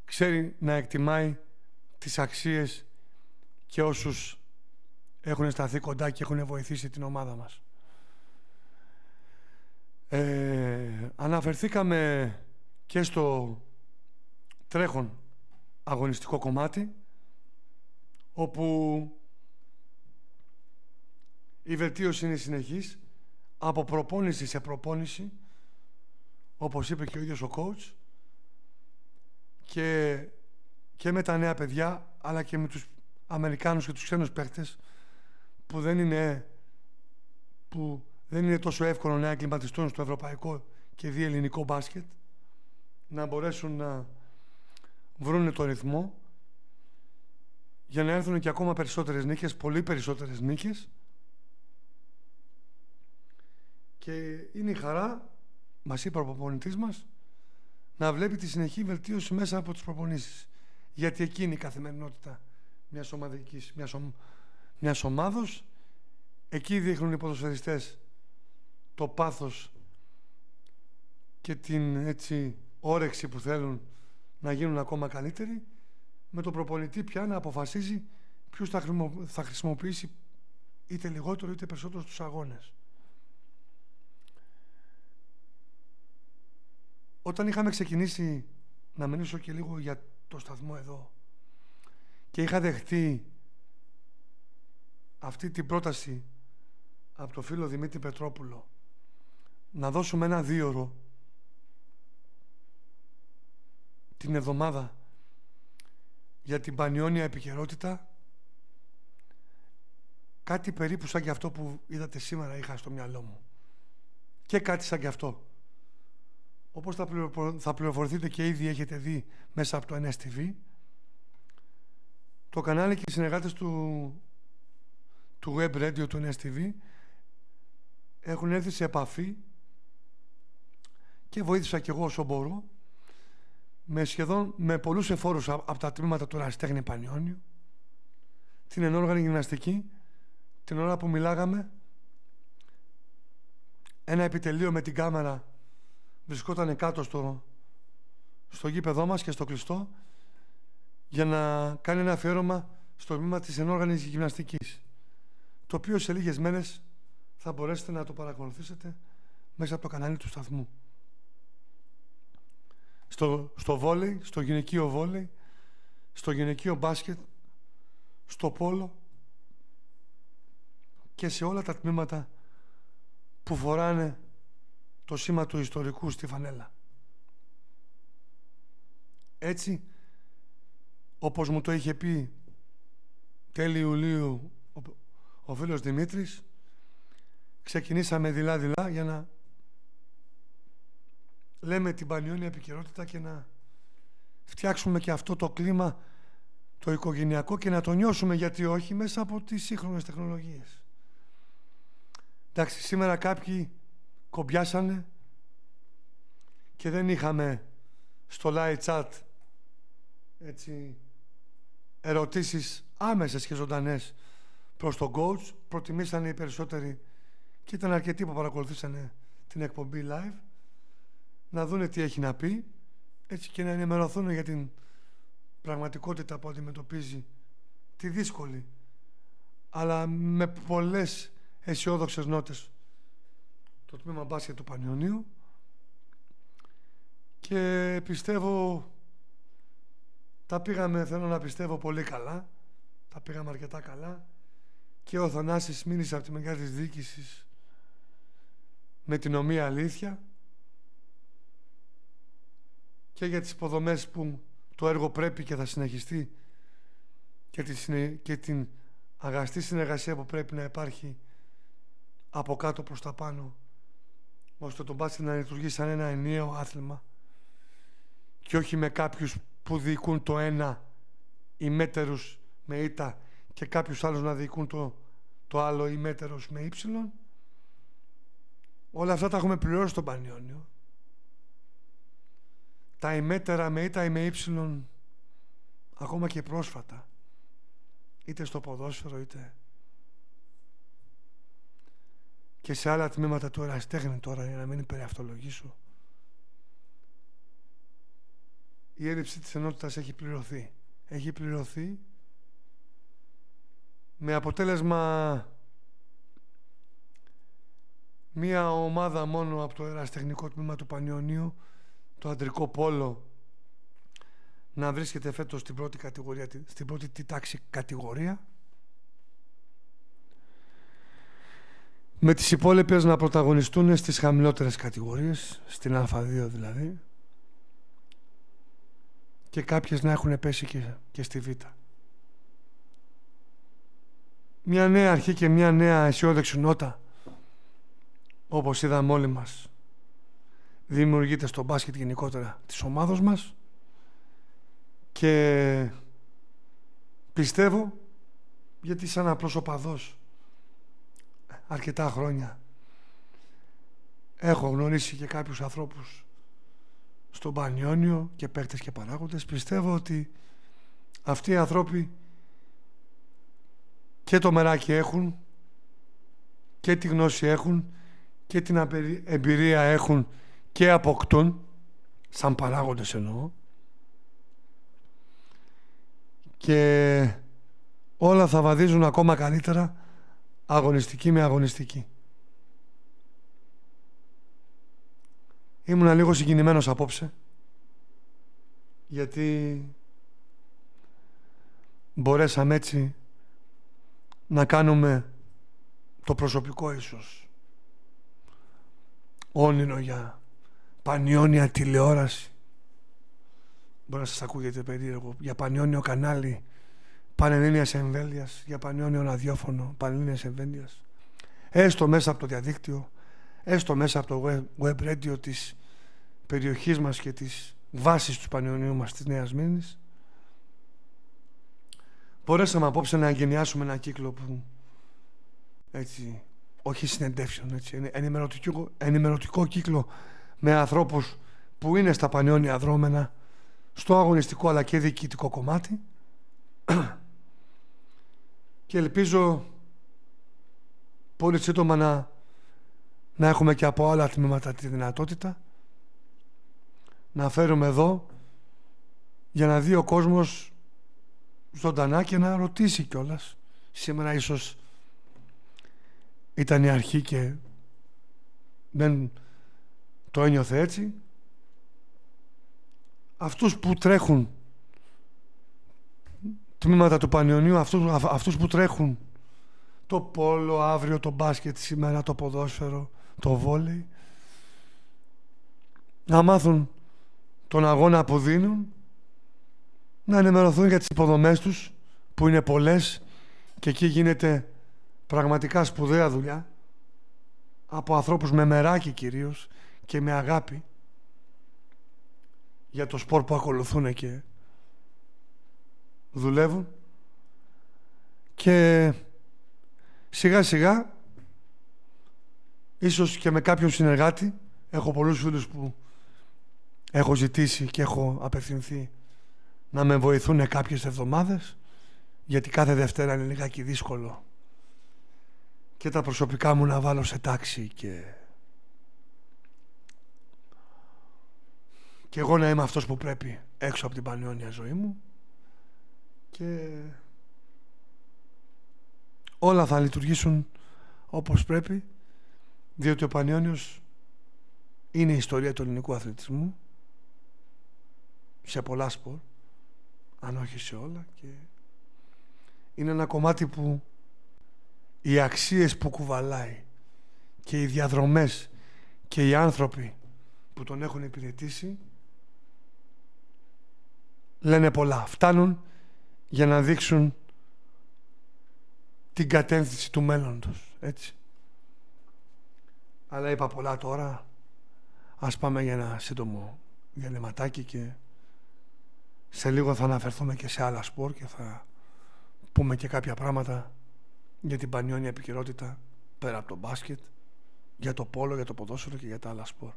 ξέρει να εκτιμάει τις αξίες και όσους έχουν σταθεί κοντά και έχουν βοηθήσει την ομάδα μας. Ε, αναφερθήκαμε και στο τρέχον αγωνιστικό κομμάτι όπου η βελτίωση είναι συνεχής από προπόνηση σε προπόνηση όπως είπε και ο ίδιος ο coach και, και με τα νέα παιδιά αλλά και με τους Αμερικάνους και τους ξένους παίχτες που δεν είναι, που δεν είναι τόσο εύκολο να εγκληματιστούν στο ευρωπαϊκό και διελληνικό μπάσκετ να μπορέσουν να βρουν το ρυθμό για να έρθουν και ακόμα περισσότερες νίκες, πολύ περισσότερες νίκες και είναι η χαρά, μας είπε ο προπονητής μας, να βλέπει τη συνεχή βελτίωση μέσα από τις προπονήσεις. Γιατί εκείνη η καθημερινότητα μιας ομαδικής, μιας, ομ, μιας ομάδος, εκεί δείχνουν οι ποδοσφαιριστές το πάθος και την έτσι όρεξη που θέλουν να γίνουν ακόμα καλύτεροι με τον προπονητή πια να αποφασίζει ποιους θα χρησιμοποιήσει είτε λιγότερο είτε περισσότερο στους αγώνες. Όταν είχαμε ξεκινήσει να μιλήσω και λίγο για το σταθμό εδώ και είχα δεχτεί αυτή την πρόταση από το φίλο Δημήτρη Πετρόπουλο να δώσουμε ένα δίωρο την εβδομάδα για την πανιόνια επικαιρότητα. Κάτι περίπου σαν και αυτό που είδατε σήμερα είχα στο μυαλό μου. Και κάτι σαν και αυτό. Όπως θα πληροφορηθείτε και ήδη έχετε δει μέσα από το NSTV το κανάλι και οι συνεργάτες του, του web radio του NSTV έχουν έρθει σε επαφή και βοήθησα κι εγώ όσο μπορώ με σχεδόν με πολλούς εφόρους από τα τμήματα του Ραστέχνη Πανιόνιου την ενόργανη γυμναστική την ώρα που μιλάγαμε ένα επιτελείο με την κάμερα βρισκόταν κάτω στο, στο γήπεδό μας και στο κλειστό για να κάνει ένα αφιέρωμα στο τμήμα της ενόργανης γυμναστικής το οποίο σε λίγες μέρες θα μπορέσετε να το παρακολουθήσετε μέσα από το κανάλι του σταθμού. Στο, στο βόλεϊ, στο γυναικείο βόλεϊ, στο γυναικείο μπάσκετ, στο πόλο και σε όλα τα τμήματα που φοράνε το σήμα του ιστορικού στη φανέλα. Έτσι, όπως μου το είχε πει τέλη Ιουλίου ο, ο φίλος Δημήτρης, ξεκινήσαμε δειλά-δειλά για να λέμε την πανιόνια επικαιρότητα και να φτιάξουμε και αυτό το κλίμα το οικογενειακό και να το νιώσουμε γιατί όχι μέσα από τις σύγχρονες τεχνολογίες. Εντάξει, σήμερα κάποιοι κομπιάσανε και δεν είχαμε στο live chat έτσι ερωτήσεις άμεσες και ζωντανές προς τον coach. Προτιμήσανε οι περισσότεροι και ήταν αρκετοί που παρακολουθήσανε την εκπομπή live να δούνε τι έχει να πει έτσι και να ενημερωθούν για την πραγματικότητα που αντιμετωπίζει τη δύσκολη αλλά με πολλές αισιόδοξες νότες. Το τμήμα μπάσκετ του Πανιωνίου και πιστεύω τα πήγαμε θέλω να πιστεύω πολύ καλά. Τα πήγαμε αρκετά καλά. Και ο Θανάσης μήνυσε από τη μεγάλη της διοίκησης με την ομοία αλήθεια και για τις υποδομές που το έργο πρέπει και θα συνεχιστεί και, και την αγαστή συνεργασία που πρέπει να υπάρχει από κάτω προς τα πάνω ώστε το μπάσκετ να λειτουργεί σαν ένα ενιαίο άθλημα και όχι με κάποιους που διοικούν το ένα ημέτερους με ήττα και κάποιους άλλους να διοικούν το, το άλλο ημέτερος με ύψιλον Όλα αυτά τα έχουμε πληρώσει στον Πανιόνιο. Τα ημέτερα με ήττα ή με ύψιλον ακόμα και πρόσφατα είτε στο ποδόσφαιρο είτε και σε άλλα τμήματα του εραστέχνη τώρα για να μην υπεραυτολογήσω η έλλειψη της ενότητας έχει πληρωθεί. Έχει πληρωθεί με αποτέλεσμα μία ομάδα μόνο από το εραστεχνικό τμήμα του Πανιωνίου, το αντρικό πόλο, να βρίσκεται φέτος στην πρώτη κατηγορία, στην πρώτη τη τάξη κατηγορία. Με τις υπόλοιπες να πρωταγωνιστούν στις χαμηλότερες κατηγορίες, στην Α2 δηλαδή, και κάποιες να έχουν πέσει και, και στη Β. Μια νέα αρχή και μια νέα αισιόδοξη νότα όπως είδαμε όλοι μας δημιουργείται στο μπάσκετ γενικότερα της ομάδος μας και πιστεύω γιατί σαν απλός οπαδός αρκετά χρόνια έχω γνωρίσει και κάποιους ανθρώπους στον Πανιόνιο και παίκτες και παράγοντες πιστεύω ότι αυτοί οι άνθρωποι και το μεράκι έχουν και τη γνώση έχουν και την εμπειρία έχουν και αποκτούν σαν παράγοντες εννοώ και όλα θα βαδίζουν ακόμα καλύτερα αγωνιστική με αγωνιστική. Ήμουνα λίγο συγκινημένος απόψε γιατί μπορέσαμε έτσι να κάνουμε το προσωπικό ίσως όνειρο για πανιόνια τηλεόραση. Μπορεί να σας ακούγεται περίεργο, για πανιόνιο κανάλι. Πανελλήνιας εμβέλειας, για πανιόνιο ραδιόφωνο. Πανελλήνιας εμβέλειας, έστω μέσα από το διαδίκτυο, έστω μέσα από το web, web radio της περιοχής μας και της βάσης του Πανιωνίου μας της Νέας Μήνης, μπορέσαμε απόψε να εγκαινιάσουμε ένα κύκλο που έτσι, όχι συνεντεύσεων, έτσι, ενημερωτικό, ενημερωτικό κύκλο με ανθρώπους που είναι στα πανιόνια δρόμενα στο αγωνιστικό αλλά και διοικητικό κομμάτι και ελπίζω πολύ σύντομα να, να έχουμε και από άλλα τμήματα τη δυνατότητα να φέρουμε εδώ για να δει ο κόσμος ζωντανά και να ρωτήσει κιόλας. Σήμερα ίσως ήταν η αρχή και δεν το ένιωθε έτσι. Αυτούς που τρέχουν τμήματα του Πανιωνίου, αυτούς, αυτούς που τρέχουν το πόλο, αύριο το μπάσκετ, σήμερα το ποδόσφαιρο, το βόλεϊ, να μάθουν τον αγώνα που δίνουν, να ενημερωθούν για τις υποδομές τους, που είναι πολλές και εκεί γίνεται πραγματικά σπουδαία δουλειά από ανθρώπους με μεράκι κυρίως και με αγάπη για το σπορ που ακολουθούν και δουλεύουν και σιγά σιγά ίσως και με κάποιον συνεργάτη έχω πολλούς φίλους που έχω ζητήσει και έχω απευθυνθεί να με βοηθούν κάποιες εβδομάδες γιατί κάθε Δευτέρα είναι λιγάκι δύσκολο και τα προσωπικά μου να βάλω σε τάξη και και εγώ να είμαι αυτός που πρέπει έξω από την πανιόνια ζωή μου. Και όλα θα λειτουργήσουν όπως πρέπει διότι ο Πανιόνιος είναι η ιστορία του ελληνικού αθλητισμού σε πολλά σπορ αν όχι σε όλα και είναι ένα κομμάτι που οι αξίες που κουβαλάει και οι διαδρομές και οι άνθρωποι που τον έχουν υπηρετήσει λένε πολλά. Φτάνουν για να δείξουν την κατεύθυνση του μέλλοντος. Έτσι. Αλλά είπα πολλά τώρα. Ας πάμε για ένα σύντομο διαλυματάκι και σε λίγο θα αναφερθούμε και σε άλλα σπορ και θα πούμε και κάποια πράγματα για την πανιόνια επικαιρότητα πέρα από το μπάσκετ, για το πόλο, για το ποδόσφαιρο και για τα άλλα σπορ.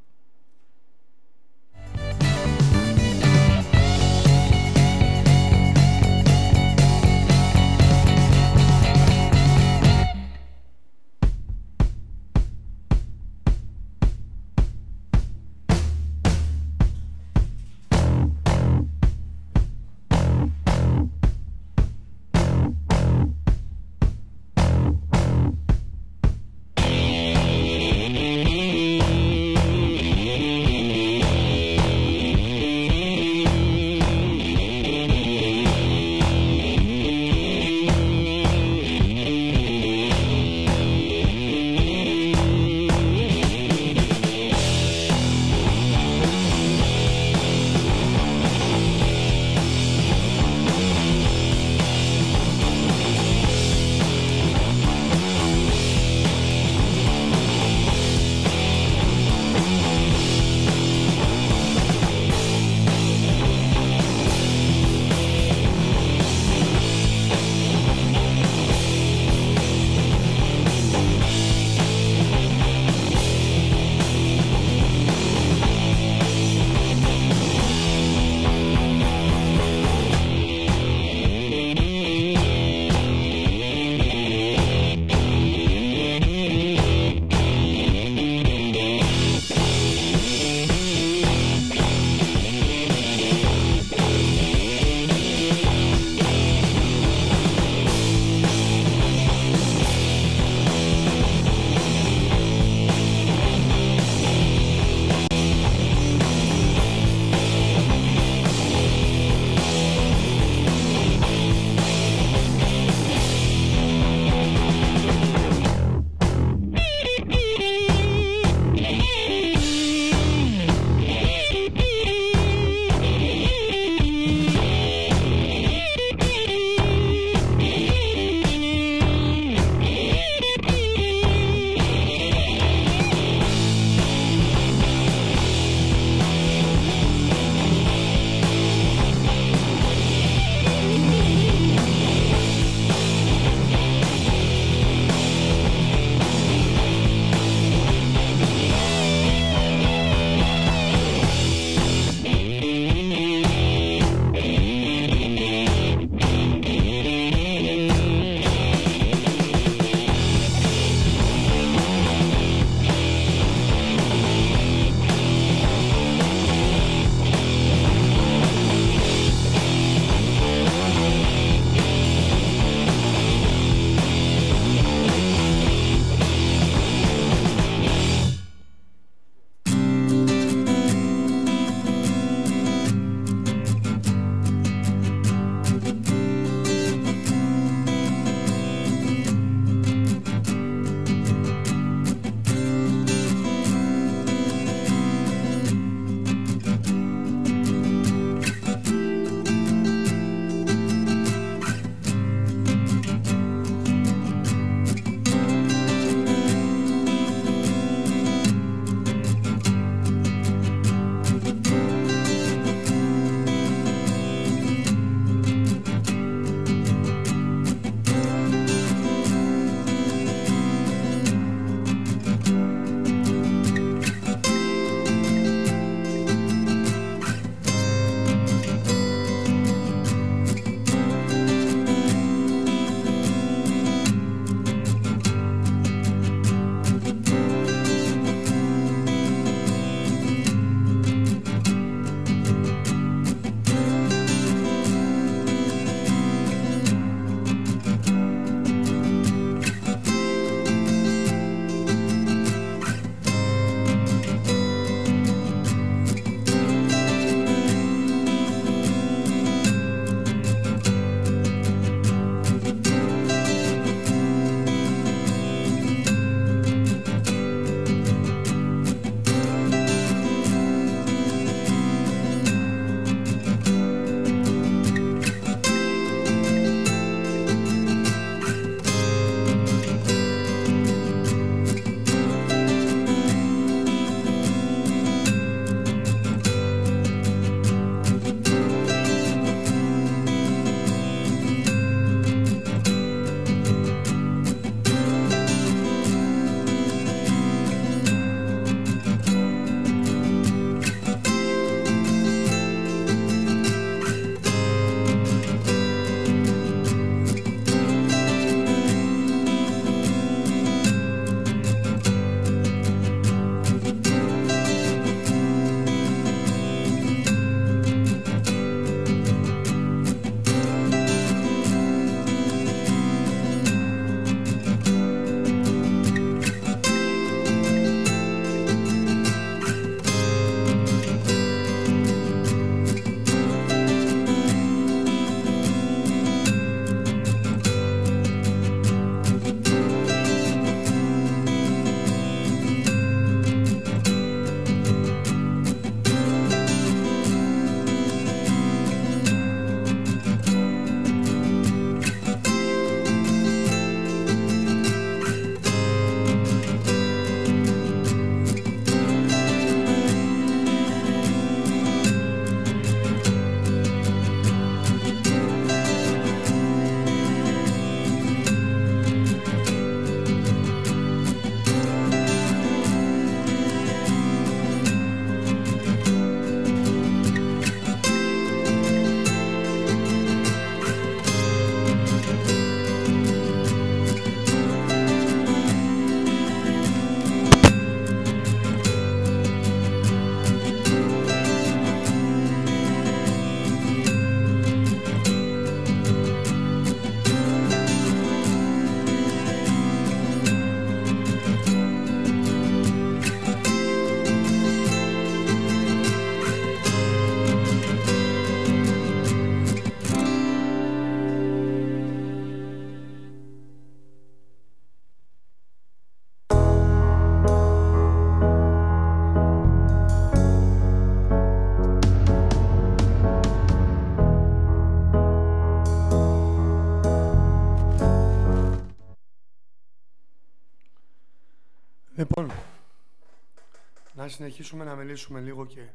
Συνεχίσουμε να μιλήσουμε λίγο και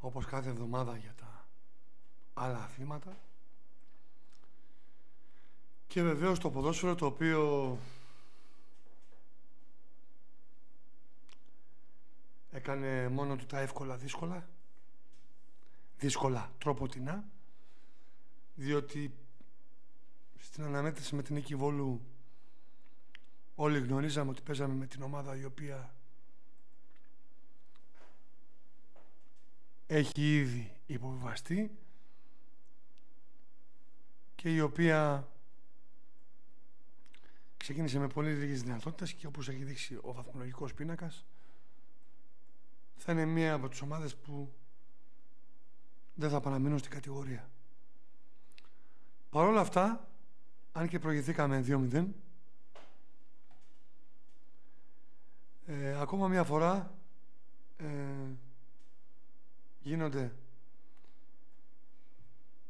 όπως κάθε εβδομάδα για τα άλλα αθλήματα. Και βεβαίως το ποδόσφαιρο το οποίο έκανε μόνο του τα εύκολα δύσκολα δύσκολα τρόποτινά διότι στην αναμέτρηση με την Νίκη Βόλου όλοι γνωρίζαμε ότι παίζαμε με την ομάδα η οποία έχει ήδη υποβιβαστεί και η οποία ξεκίνησε με πολύ λίγες δυνατότητες και όπως έχει δείξει ο βαθμολογικός πίνακας θα είναι μία από τις ομάδες που δεν θα παραμείνουν στην κατηγορία. Παρ' όλα αυτά, αν και προηγηθήκαμε 2-0, ε, ακόμα μία φορά ε, γίνονται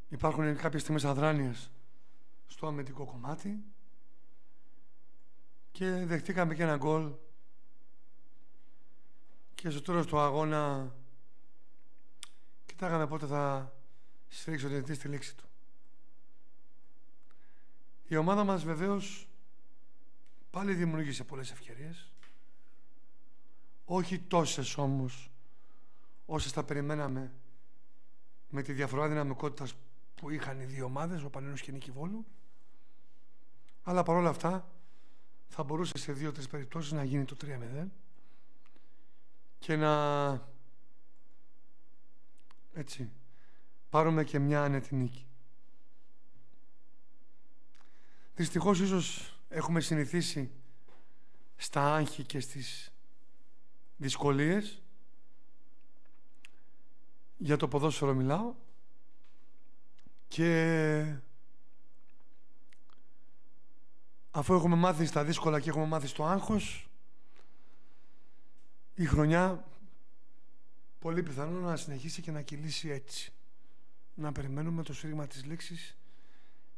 υπάρχουν κάποιες στιγμές αδράνειες στο αμυντικό κομμάτι και δεχτήκαμε και ένα γκολ και στο τέλος του αγώνα κοιτάγαμε πότε θα σφίξει ο διαιτητής τη λήξη του. Η ομάδα μας βεβαίως πάλι δημιούργησε πολλές ευκαιρίες όχι τόσες όμως όσες τα περιμέναμε με τη διαφορά δυναμικότητας που είχαν οι δύο ομάδες, ο Πανένος και η Νίκη Βόλου. Αλλά παρόλα αυτά θα μπορούσε σε δύο-τρεις περιπτώσεις να γίνει το 3-0 και να έτσι πάρουμε και μια άνετη νίκη. Δυστυχώς ίσως έχουμε συνηθίσει στα άγχη και στις δυσκολίες για το ποδόσφαιρο μιλάω και αφού έχουμε μάθει στα δύσκολα και έχουμε μάθει στο άγχος η χρονιά πολύ πιθανό να συνεχίσει και να κυλήσει έτσι. Να περιμένουμε το σφύριγμα της λήξης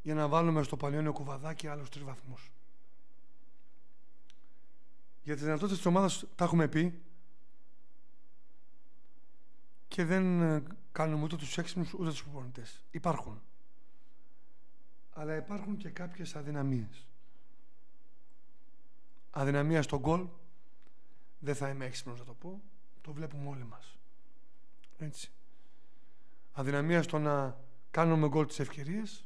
για να βάλουμε στο Παλαιόνιο Κουβαδάκι άλλους τρεις βαθμούς. Για τις δυνατότητες της ομάδας τα έχουμε πει και δεν ε, κάνουμε ούτε τους έξυπνους ούτε τους προπονητές. Υπάρχουν. Αλλά υπάρχουν και κάποιες αδυναμίες. Αδυναμία στον γκολ, δεν θα είμαι έξυπνος να το πω, το βλέπουμε όλοι μας. Έτσι. Αδυναμία στο να κάνουμε γκολ τις ευκαιρίες,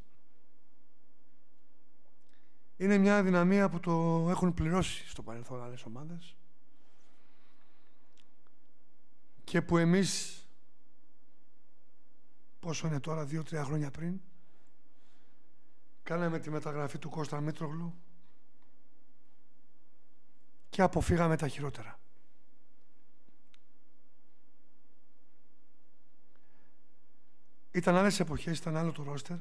είναι μια αδυναμία που το έχουν πληρώσει στο παρελθόν άλλες ομάδες και που εμείς πόσο είναι τώρα, δύο-τρία χρόνια πριν, κάναμε τη μεταγραφή του Κώστα Μήτρογλου και αποφύγαμε τα χειρότερα. Ήταν άλλες εποχές, ήταν άλλο το ρόστερ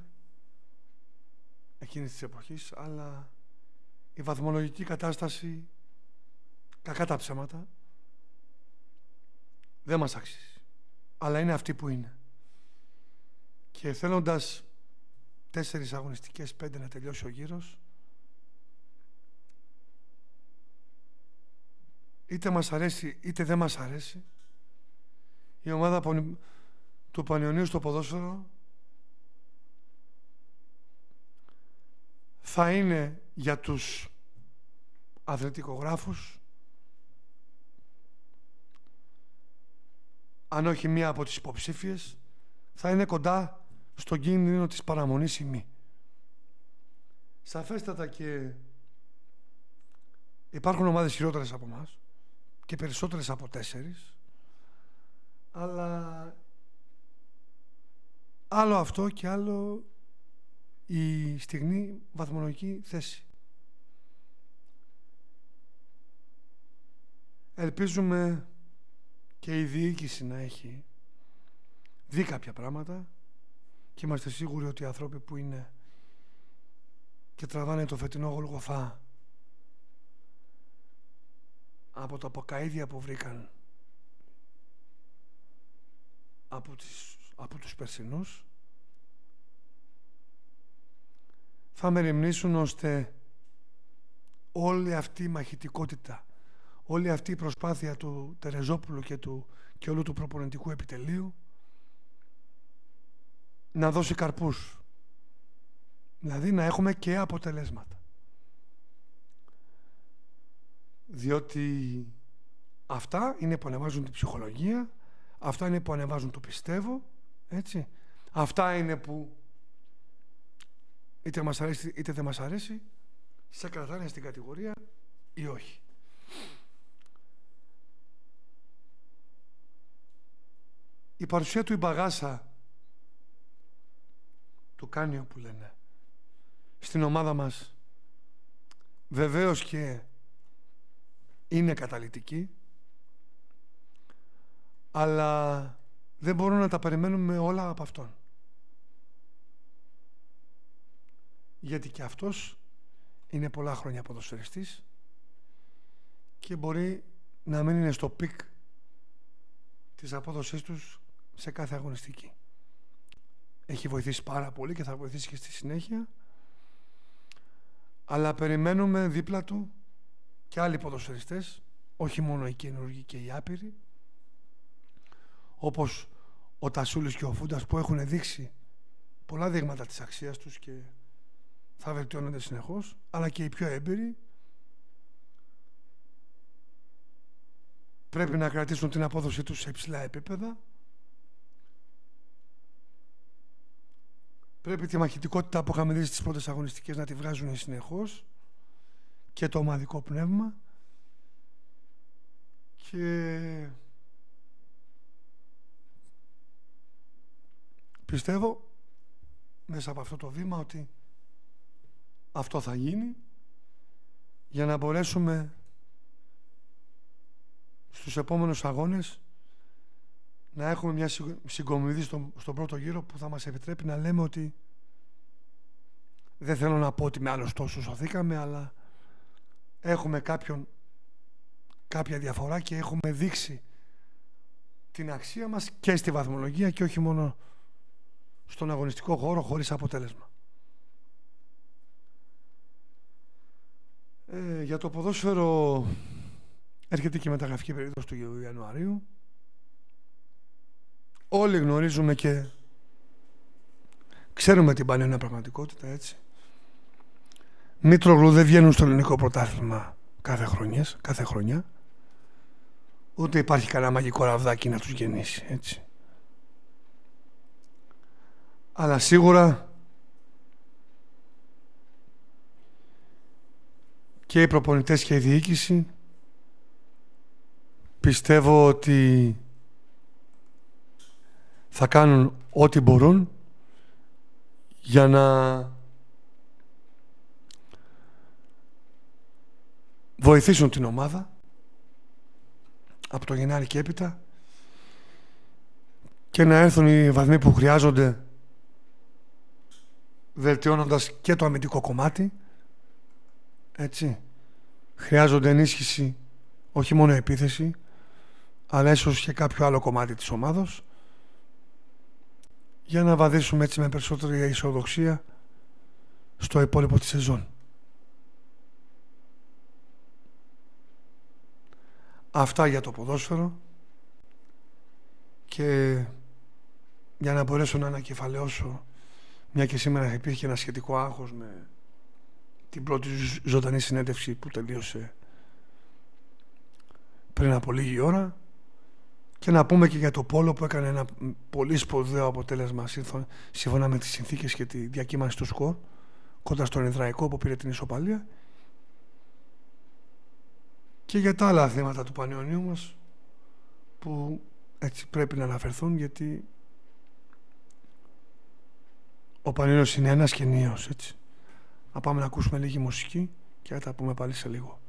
εκείνης της εποχής, αλλά η βαθμολογική κατάσταση, κακά τα ψέματα, δεν μας αξίζει. Αλλά είναι αυτή που είναι. Και θέλοντας τέσσερις αγωνιστικές, πέντε να τελειώσει ο γύρος, είτε μας αρέσει είτε δεν μας αρέσει, η ομάδα του Πανιωνίου στο ποδόσφαιρο θα είναι για τους αθλητικογράφους αν όχι μία από τις υποψήφιες θα είναι κοντά στον κίνδυνο της παραμονής ή μη. Σαφέστατα και υπάρχουν ομάδες χειρότερες από μας και περισσότερες από τέσσερις αλλά άλλο αυτό και άλλο η στιγμή βαθμολογική θέση. Ελπίζουμε και η διοίκηση να έχει δει κάποια πράγματα και είμαστε σίγουροι ότι οι άνθρωποι που είναι και τραβάνε το φετινό Γολγοθά από τα αποκαίδια που βρήκαν από, τις, από τους περσινούς θα μεριμνήσουν ώστε όλη αυτή η μαχητικότητα όλη αυτή η προσπάθεια του Τερεζόπουλου και, του, και όλου του προπονητικού επιτελείου να δώσει καρπούς. Δηλαδή να έχουμε και αποτελέσματα. Διότι αυτά είναι που ανεβάζουν την ψυχολογία, αυτά είναι που ανεβάζουν το πιστεύω, έτσι. Αυτά είναι που είτε μας αρέσει είτε δεν μας αρέσει, σε κρατάνε στην κατηγορία ή όχι. Η παρουσία του Ιμπαγάσα του Κάνιο που λένε στην ομάδα μας βεβαίως και είναι καταλητική αλλά δεν μπορούμε να τα περιμένουμε όλα από αυτόν. Γιατί και αυτός είναι πολλά χρόνια ποδοσφαιριστής και μπορεί να μην είναι στο peak της απόδοσής τους σε κάθε αγωνιστική. Έχει βοηθήσει πάρα πολύ και θα βοηθήσει και στη συνέχεια. Αλλά περιμένουμε δίπλα του και άλλοι ποδοσφαιριστές όχι μόνο οι καινούργοι και οι άπειροι όπως ο Τασούλης και ο Φούντας που έχουν δείξει πολλά δείγματα της αξίας τους και θα βελτιώνονται συνεχώς αλλά και οι πιο έμπειροι πρέπει να κρατήσουν την απόδοσή τους σε υψηλά επίπεδα πρέπει τη μαχητικότητα που είχαμε δει στις πρώτες αγωνιστικές να τη βγάζουν συνεχώς και το ομαδικό πνεύμα. Και πιστεύω μέσα από αυτό το βήμα ότι αυτό θα γίνει για να μπορέσουμε στους επόμενους αγώνες να έχουμε μια συγκομιδή στον, στον πρώτο γύρο που θα μας επιτρέπει να λέμε ότι δεν θέλω να πω ότι με άλλος τόσος σωθήκαμε αλλά έχουμε κάποιον κάποια διαφορά και έχουμε δείξει την αξία μας και στη βαθμολογία και όχι μόνο στον αγωνιστικό χώρο χωρίς αποτέλεσμα. Ε, για το ποδόσφαιρο έρχεται και η μεταγραφική περίοδος του Ιανουαρίου. Όλοι γνωρίζουμε και ξέρουμε την πανένα πραγματικότητα, έτσι. Μήτρογλου δεν βγαίνουν στο ελληνικό πρωτάθλημα κάθε, χρονιές, κάθε χρονιά. Ούτε υπάρχει κανένα μαγικό ραβδάκι να τους γεννήσει, έτσι. Αλλά σίγουρα και οι προπονητές και η διοίκηση πιστεύω ότι θα κάνουν ό,τι μπορούν για να βοηθήσουν την ομάδα από το Γενάρη και έπειτα και να έρθουν οι βαθμοί που χρειάζονται βελτιώνοντας και το αμυντικό κομμάτι. Έτσι χρειάζονται ενίσχυση όχι μόνο επίθεση αλλά ίσως και κάποιο άλλο κομμάτι της ομάδος για να βαδίσουμε έτσι με περισσότερη ισοδοξία στο υπόλοιπο της σεζόν. Αυτά για το ποδόσφαιρο και για να μπορέσω να ανακεφαλαιώσω μια και σήμερα υπήρχε ένα σχετικό άγχος με την πρώτη ζωντανή συνέντευξη που τελείωσε πριν από λίγη ώρα και να πούμε και για το Πόλο που έκανε ένα πολύ σπουδαίο αποτέλεσμα σύμφωνα με τις συνθήκες και τη διακύμανση του σκορ κοντά στον Ιδραϊκό που πήρε την ισοπαλία και για τα άλλα θέματα του Πανιωνίου μας που έτσι πρέπει να αναφερθούν γιατί ο Πανιώνιος είναι ένας και νέος έτσι. Να πάμε να ακούσουμε λίγη μουσική και θα τα πούμε πάλι σε λίγο.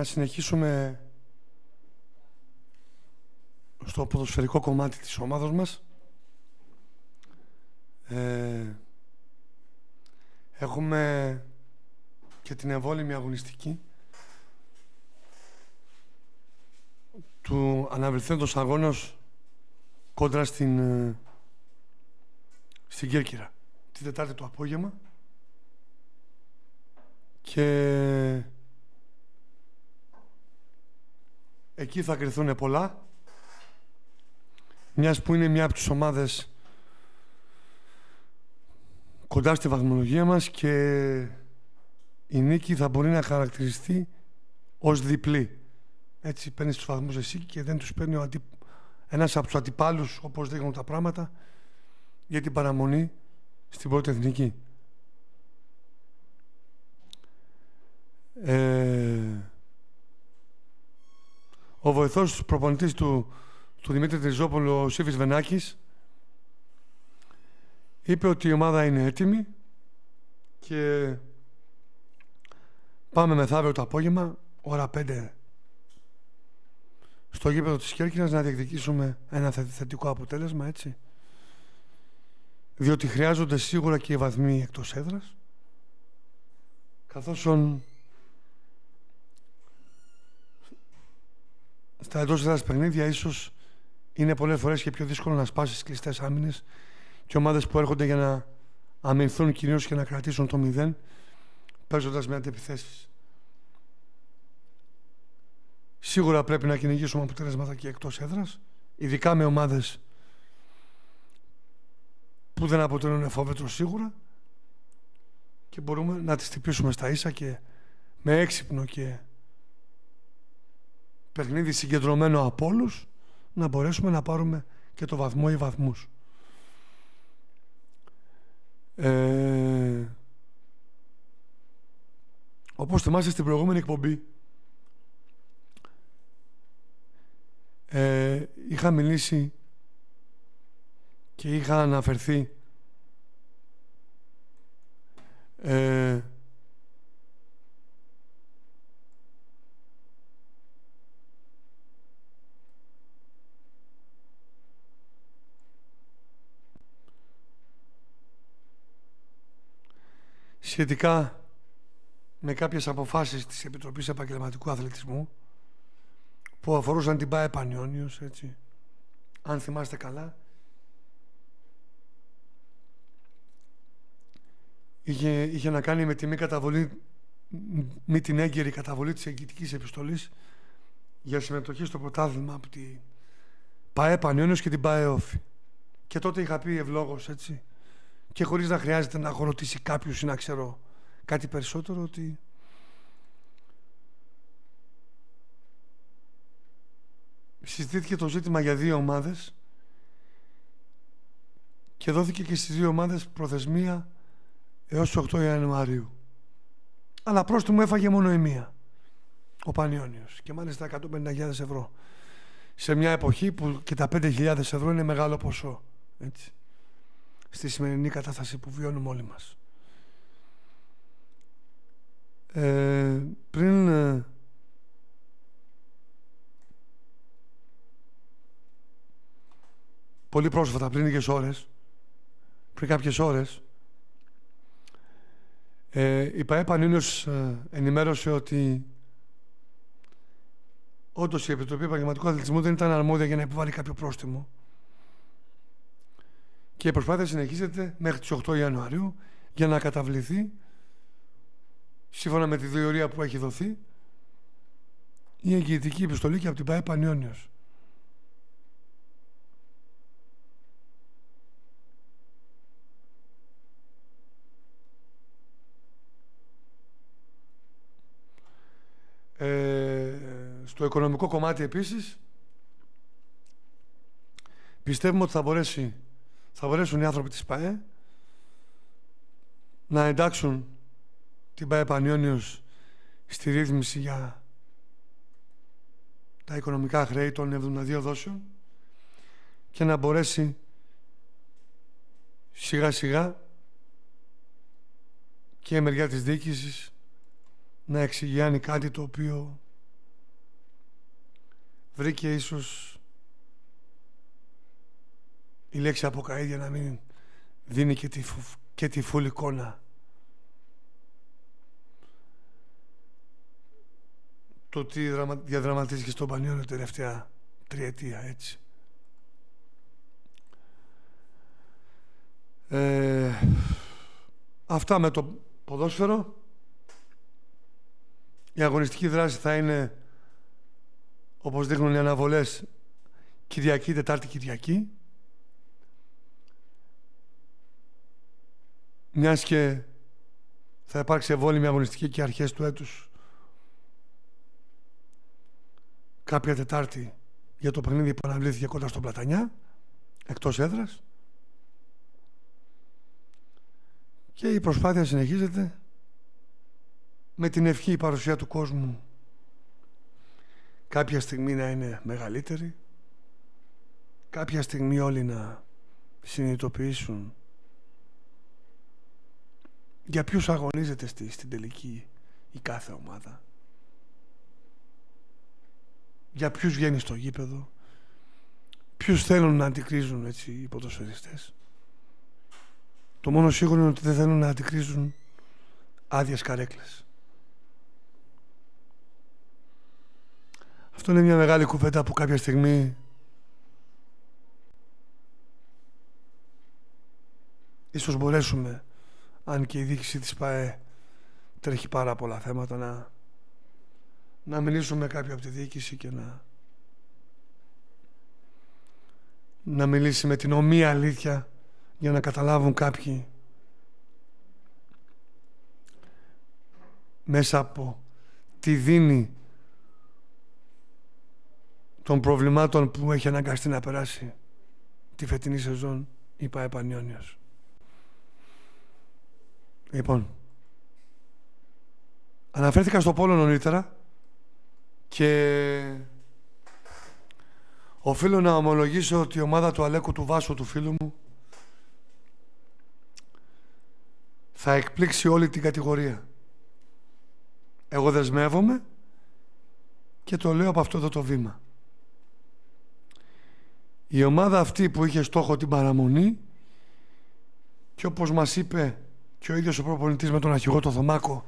Να συνεχίσουμε στο ποδοσφαιρικό κομμάτι της ομάδας μας. Ε, έχουμε και την εμβόλυμη αγωνιστική του αναβληθέντος αγώνος κόντρα στην, ε, στην Κέρκυρα τη Τετάρτη το απόγευμα. Και εκεί θα κρυθούν πολλά μιας που είναι μια από τις ομάδες κοντά στη βαθμολογία μας και η νίκη θα μπορεί να χαρακτηριστεί ως διπλή. Έτσι παίρνεις τους βαθμούς εσύ και δεν τους παίρνει ο αντι... ένας από τους αντιπάλους όπως δείχνουν τα πράγματα για την παραμονή στην πρώτη εθνική. Ε, ο βοηθός προπονητής του, του Δημήτρη Τριζόπουλου, ο Σύφης Βενάκης, είπε ότι η ομάδα είναι έτοιμη και πάμε μεθαύριο το απόγευμα, ώρα 5, στο γήπεδο της Κέρκυρας να διεκδικήσουμε ένα θετικό αποτέλεσμα, έτσι. Διότι χρειάζονται σίγουρα και οι βαθμοί εκτός έδρας, καθώς στα εντός έδρας παιχνίδια ίσως είναι πολλές φορές και πιο δύσκολο να σπάσεις κλειστές άμυνες και ομάδες που έρχονται για να αμυνθούν κυρίως και να κρατήσουν το μηδέν παίζοντας με αντιπιθέσεις. Σίγουρα πρέπει να κυνηγήσουμε αποτελέσματα και εκτός έδρας, ειδικά με ομάδες που δεν αποτελούν φόβετρο σίγουρα και μπορούμε να τις τυπήσουμε στα ίσα και με έξυπνο και παιχνίδι συγκεντρωμένο από όλους να μπορέσουμε να πάρουμε και το βαθμό ή βαθμούς. Ε, όπως θυμάστε στην προηγούμενη εκπομπή ε, είχα μιλήσει και είχα αναφερθεί ε, σχετικά με κάποιες αποφάσεις της Επιτροπής Επαγγελματικού Αθλητισμού που αφορούσαν την ΠΑΕ Πανιόνιος, έτσι, αν θυμάστε καλά. Είχε, είχε να κάνει με τη μη καταβολή, μη την έγκαιρη καταβολή της εγγυητικής επιστολής για συμμετοχή στο πρωτάθλημα από την ΠΑΕ Πανιόνιος και την ΠΑΕ Όφη. Και τότε είχα πει ευλόγως, έτσι, και χωρίς να χρειάζεται να έχω ρωτήσει κάποιους ή να ξέρω κάτι περισσότερο ότι συζητήθηκε το ζήτημα για δύο ομάδες και δόθηκε και στις δύο ομάδες προθεσμία έως 8 Ιανουαρίου. Αλλά πρόστιμο έφαγε μόνο η μία. Ο Πανιόνιος. Και μάλιστα 150.000 ευρώ. Σε μια εποχή που και τα 5.000 ευρώ είναι μεγάλο ποσό. Έτσι. Στη σημερινή κατάσταση που βιώνουμε όλοι μας. Ε, πριν ε, πολύ πρόσφατα, πριν λίγες ώρες, πριν κάποιες ώρες, ε, η ΠαΕ Πανίνος ε, ενημέρωσε ότι όντως η Επιτροπή Επαγγελματικού Αθλητισμού δεν ήταν αρμόδια για να επιβάλλει κάποιο πρόστιμο. Και η προσπάθεια συνεχίζεται μέχρι τις 8 Ιανουαρίου για να καταβληθεί σύμφωνα με τη διορία που έχει δοθεί η εγγυητική επιστολή και από την ΠαΕ Πανιόνιος. Ε, στο οικονομικό κομμάτι επίσης πιστεύουμε ότι θα, μπορέσει, θα μπορέσουν οι άνθρωποι της ΠΑΕ να εντάξουν την ΠΑΕ Πανιόνιος στη ρύθμιση για τα οικονομικά χρέη των 72 δόσεων και να μπορέσει σιγά σιγά και η μεριά της διοίκησης να εξηγιάνει κάτι το οποίο βρήκε ίσως η λέξη αποκαίδια να μην δίνει και τη, και τη φουλ εικόνα. Το τι διαδραματίστηκε στον Πανιόνιο τελευταία τριετία, έτσι. Ε, αυτά με το ποδόσφαιρο. Η αγωνιστική δράση θα είναι, όπως δείχνουν οι αναβολές, Κυριακή, Τετάρτη, Κυριακή. Μιας και θα υπάρξει ευόλυμη αγωνιστική και αρχές του έτους. Κάποια Τετάρτη για το παιχνίδι που αναβλήθηκε κοντά στον Πλατανιά, εκτός έδρας. Και η προσπάθεια συνεχίζεται με την ευχή η παρουσία του κόσμου κάποια στιγμή να είναι μεγαλύτερη, κάποια στιγμή όλοι να συνειδητοποιήσουν για ποιους αγωνίζεται στη, στην τελική η κάθε ομάδα; Για ποιους βγαίνει στο γήπεδο, ποιους θέλουν να αντικρίζουν έτσι οι ποδοσφαιριστές; Το μόνο σίγουρο είναι ότι δεν θέλουν να αντικρίζουν άδειες καρέκλες. Αυτό είναι μια μεγάλη κουβέντα που κάποια στιγμή ίσως μπορέσουμε αν και η δίκηση της ΠΑΕ τρέχει πάρα πολλά θέματα να, να μιλήσουμε με κάποιο από τη διοίκηση και να να μιλήσει με την ομοία αλήθεια για να καταλάβουν κάποιοι μέσα από τι δίνει των προβλημάτων που έχει αναγκαστεί να περάσει τη φετινή σεζόν η ΠΑΕ Πανιόνιος. Λοιπόν, αναφέρθηκα στο Πόλο νωρίτερα και οφείλω να ομολογήσω ότι η ομάδα του Αλέκου του Βάσου του φίλου μου θα εκπλήξει όλη την κατηγορία. Εγώ δεσμεύομαι και το λέω από αυτό εδώ το βήμα. Η ομάδα αυτή που είχε στόχο την παραμονή και όπως μας είπε και ο ίδιος ο προπονητής με τον αρχηγό το Θωμάκο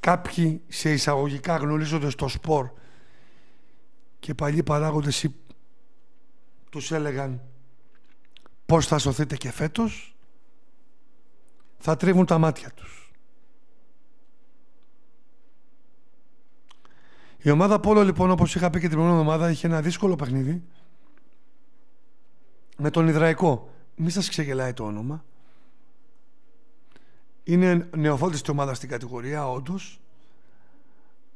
κάποιοι σε εισαγωγικά γνωρίζονται στο σπορ και παλιοί παράγοντες τους έλεγαν πώς θα σωθείτε και φέτος; Θα τρίβουν τα μάτια τους. Η ομάδα Πόλο λοιπόν όπως είχα πει και την προηγούμενη εβδομάδα είχε ένα δύσκολο παιχνίδι με τον Ιδραϊκό. Μη σας ξεγελάει το όνομα. Είναι νεοφώτιστη ομάδας στην κατηγορία, όντως.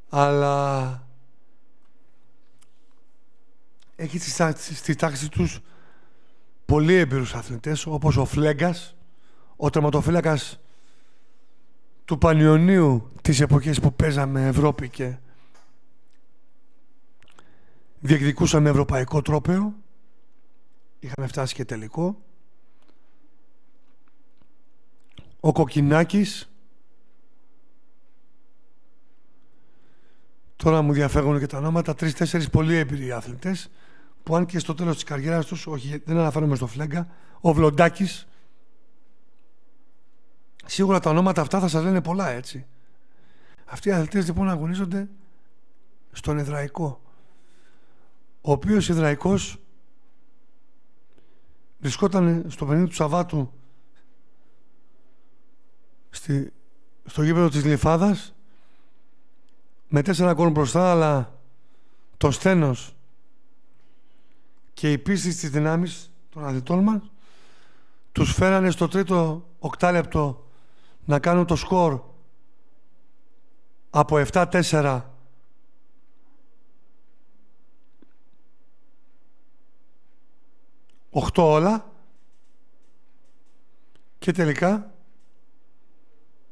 Αλλά έχει στη τάξη τους πολύ έμπειρους αθλητές, όπως ο Φλέγκας, ο τερματοφύλακας του Πανιωνίου τις εποχές που παίζαμε Ευρώπη και διεκδικούσαμε ευρωπαϊκό τρόπεο είχαμε φτάσει και τελικό ο Κοκκινάκης. Τώρα μου διαφεύγουν και τα ονόματα. Τρεις-τέσσερις πολύ έμπειροι άθλητες που αν και στο τέλος της καριέρας τους όχι δεν αναφέρομαι στο Φλέγκα ο Βλοντάκης. Σίγουρα τα ονόματα αυτά θα σας λένε πολλά έτσι. Αυτοί οι αθλητές λοιπόν αγωνίζονται στον Ιδραϊκό ο οποίος Ιδραϊκός βρισκόταν στο παιχνίδι του Σαββάτου στη, στο γήπεδο της Λιφάδας με τέσσερα γκολ μπροστά αλλά το στένος και η πίστη της δυνάμεις των αθλητών μας τους φέρανε στο τρίτο οκτάλεπτο να κάνουν το σκορ από 7-4 8 όλα. Και τελικά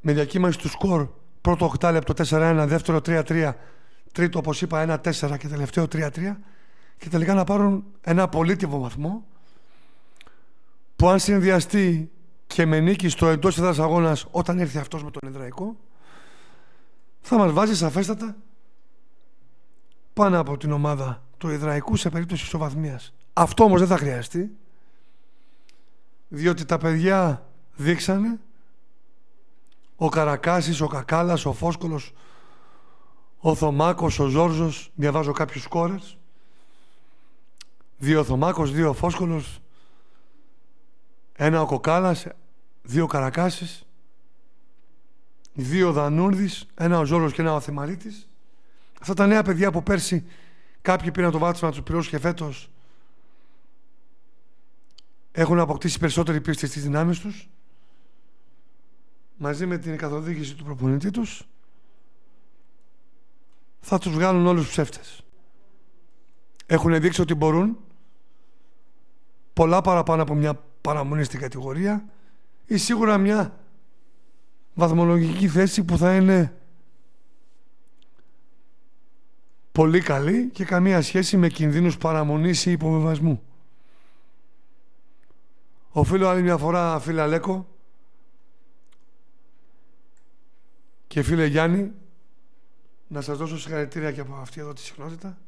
με διακύμανση του σκορ πρώτο οκτάλεπτο 4-1, δεύτερο 3-3, τρίτο όπως είπα 1-4 και τελευταίο 3-3 και τελικά να πάρουν ένα πολύτιμο βαθμό που αν συνδυαστεί και με νίκη στο εντός έδρας αγώνας όταν έρθει αυτός με τον Ιδραϊκό θα μας βάζει σαφέστατα πάνω από την ομάδα του Ιδραϊκού σε περίπτωση ισοβαθμίας. Αυτό όμως δεν θα χρειαστεί διότι τα παιδιά δείξανε ο Καρακάσης, ο Κακάλας, ο Φόσκολος, ο Θωμάκος, ο Ζόρζος, διαβάζω κάποιους κόρες, δύο Θωμάκος, δύο Φόσκολος, ένα ο Κοκάλας, δύο Καρακάσης, δύο Δανούρδης, ένα ο Ζόρος και ένα ο Θεμαρίτης. Αυτά τα νέα παιδιά που πέρσι κάποιοι πήραν το βάτσμα να τους πληρώσουν και φέτος έχουν αποκτήσει περισσότερη πίστη στις δυνάμεις τους μαζί με την καθοδήγηση του προπονητή τους θα τους βγάλουν όλους τους ψεύτες. Έχουν δείξει ότι μπορούν πολλά παραπάνω από μια παραμονή στην κατηγορία ή σίγουρα μια βαθμολογική θέση που θα είναι πολύ καλή και καμία σχέση με κινδύνους παραμονής ή υποβεβασμού. Οφείλω άλλη μια φορά, φίλε Αλέκο, και φίλε Γιάννη, να σας δώσω συγχαρητήρια και από αυτή εδώ τη συχνότητα.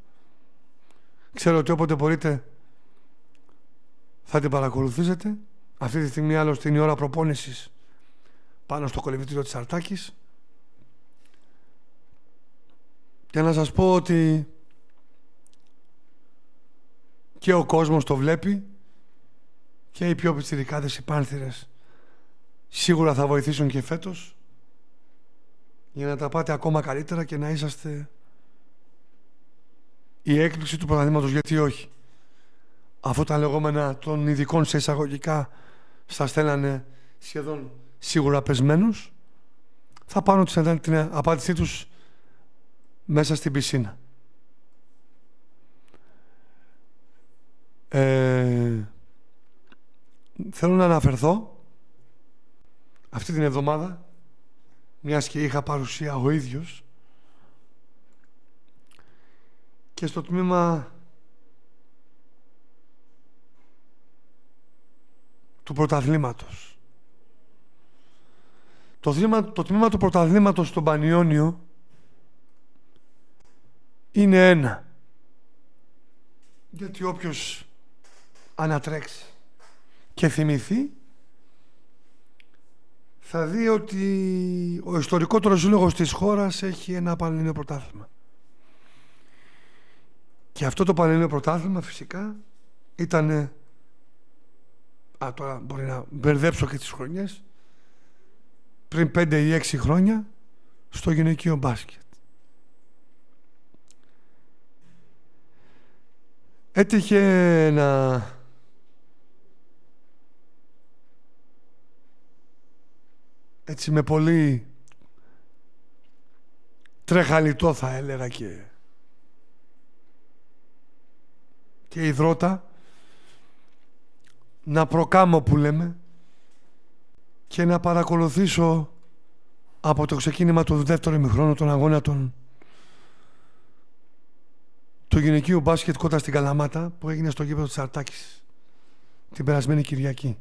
Ξέρω ότι όποτε μπορείτε θα την παρακολουθήσετε. Αυτή τη στιγμή άλλωστε είναι η ώρα προπόνησης πάνω στο κολυμπητήριο της Αρτάκης. Και να σας πω ότι και ο κόσμος το βλέπει και οι πιο πιτσιρικάδες οι πάνθυρες σίγουρα θα βοηθήσουν και φέτος για να τα πάτε ακόμα καλύτερα και να είσαστε η έκπληξη του παραδείγματος γιατί όχι αφού τα λεγόμενα των ειδικών σε εισαγωγικά σας στέλνανε σχεδόν σίγουρα πεσμένους θα πάρουν την απάντησή τους μέσα στην πισίνα. Ε, θέλω να αναφερθώ αυτή την εβδομάδα μιας και είχα παρουσία ο ίδιος και στο τμήμα του πρωταθλήματος. Το, τμήμα, το τμήμα του πρωταθλήματος στον Πανιόνιο είναι ένα. Γιατί όποιος ανατρέξει και θυμηθεί θα δει ότι ο ιστορικότερος σύλλογος της χώρας έχει ένα πανελληνίο πρωτάθλημα. Και αυτό το πανελληνίο πρωτάθλημα φυσικά ήταν α, τώρα μπορεί να μπερδέψω και τις χρονιές πριν 5 ή 6 χρόνια στο γυναικείο μπάσκετ. Έτυχε να έτσι με πολύ τρεχαλιτό θα έλεγα και και υδρότα να προκάμω που λέμε και να παρακολουθήσω από το ξεκίνημα του δεύτερου ημιχρόνου των αγώνα των του γυναικείου μπάσκετ κοντά στην Καλαμάτα που έγινε στο γήπεδο της Αρτάκης την περασμένη Κυριακή.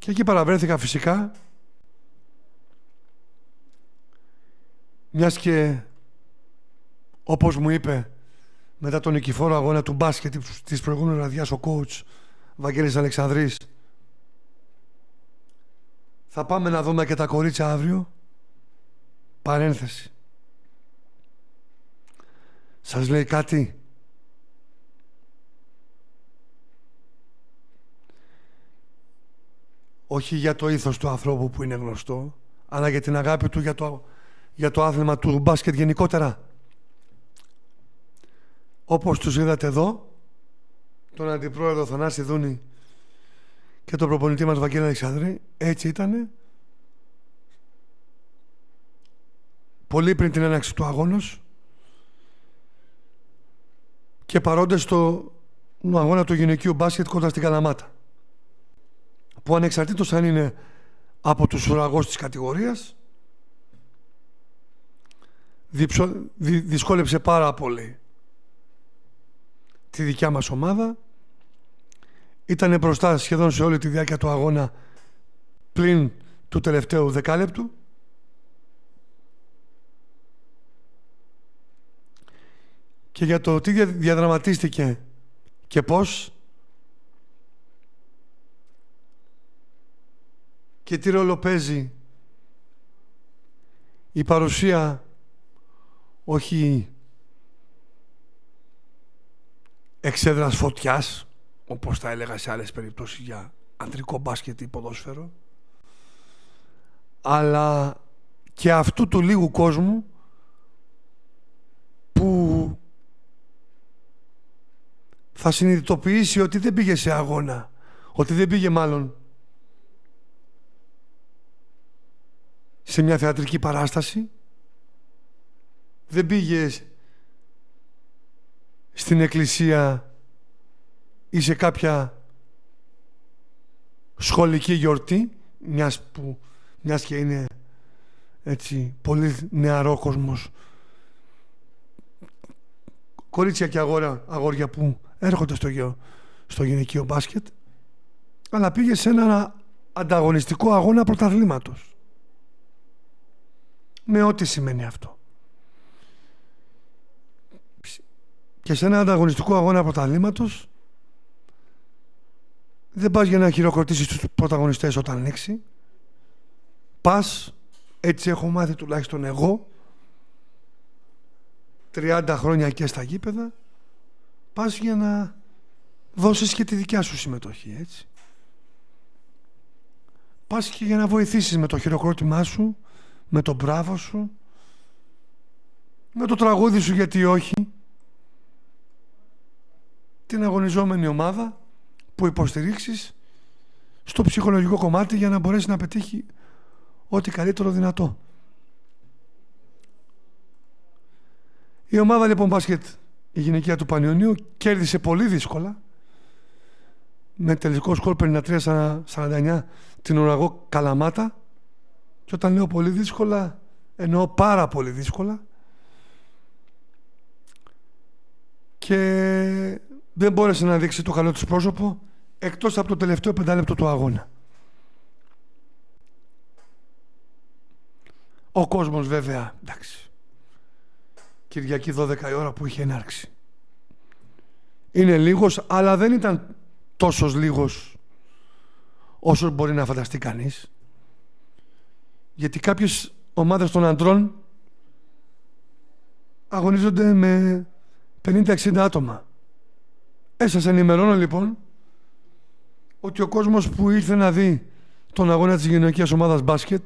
Και εκεί παραβρέθηκα φυσικά. Μιας και όπως μου είπε μετά τον νικηφόρο αγώνα του μπάσκετ της προηγούμενης ραδιάς ο coach Βαγγέλης Αλεξανδρής θα πάμε να δούμε και τα κορίτσια αύριο παρένθεση. Σας λέει κάτι; Όχι για το ήθος του ανθρώπου που είναι γνωστό αλλά για την αγάπη του για το, για το άθλημα του μπάσκετ γενικότερα. Όπως τους είδατε εδώ τον Αντιπρόεδρο Θανάση Δούνη και τον προπονητή μας Βαγγέλη Αλεξανδρή έτσι ήτανε. Πολύ πριν την έναξη του αγώνος. Και παρόντες στο αγώνα του γυναικείου μπάσκετ κοντά στην Καλαμάτα που ανεξαρτήτως αν είναι από τους ουραγούς της κατηγορίας δυσκόλεψε πάρα πολύ τη δικιά μας ομάδα. Ήταν μπροστά σχεδόν σε όλη τη διάρκεια του αγώνα πλην του τελευταίου δεκάλεπτου. Και για το τι διαδραματίστηκε και πώς και τι ρόλο παίζει η παρουσία όχι εξέδρας φωτιάς όπως τα έλεγα σε άλλες περιπτώσεις για αντρικό μπάσκετ ή ποδόσφαιρο αλλά και αυτού του λίγου κόσμου που θα συνειδητοποιήσει ότι δεν πήγε σε αγώνα ότι δεν πήγε μάλλον σε μια θεατρική παράσταση. Δεν πήγες στην εκκλησία ή σε κάποια σχολική γιορτή μιας που μιας και είναι έτσι πολύ νεαρό κόσμος. Κορίτσια και αγόρια, αγόρια που έρχονται στο, στο γυναικείο μπάσκετ. Αλλά πήγες σε ένα ανταγωνιστικό αγώνα πρωταθλήματος με ό,τι σημαίνει αυτό και σε ένα ανταγωνιστικό αγώνα πρωταθλήματος δεν πας για να χειροκροτήσεις τους πρωταγωνιστές όταν ανοίξει. Πας, έτσι έχω μάθει τουλάχιστον εγώ, 30 χρόνια και στα γήπεδα, πας για να δώσεις και τη δικιά σου συμμετοχή, έτσι. Πας και για να βοηθήσεις με το χειροκρότημά σου, με το μπράβο σου, με το τραγούδι σου γιατί όχι, την αγωνιζόμενη ομάδα που υποστηρίξεις στο ψυχολογικό κομμάτι για να μπορέσει να πετύχει ό,τι καλύτερο δυνατό. Η ομάδα λοιπόν μπάσκετ, η γυναικεία του Πανιωνίου, κέρδισε πολύ δύσκολα. Με τελικό σκορ 53-49 την ουραγό Καλαμάτα και όταν λέω πολύ δύσκολα εννοώ πάρα πολύ δύσκολα και δεν μπόρεσε να δείξει το καλό του πρόσωπο εκτός από το τελευταίο πεντάλεπτο του αγώνα. Ο κόσμος βέβαια, εντάξει, Κυριακή 12 η ώρα που είχε ενάρξει. Είναι λίγος, αλλά δεν ήταν τόσος λίγος όσο μπορεί να φανταστεί κανείς. Γιατί κάποιες ομάδες των αντρών αγωνίζονται με 50-60 άτομα. Ε, σας ενημερώνω λοιπόν ότι ο κόσμος που ήρθε να δει τον αγώνα της γυναικείας ομάδας μπάσκετ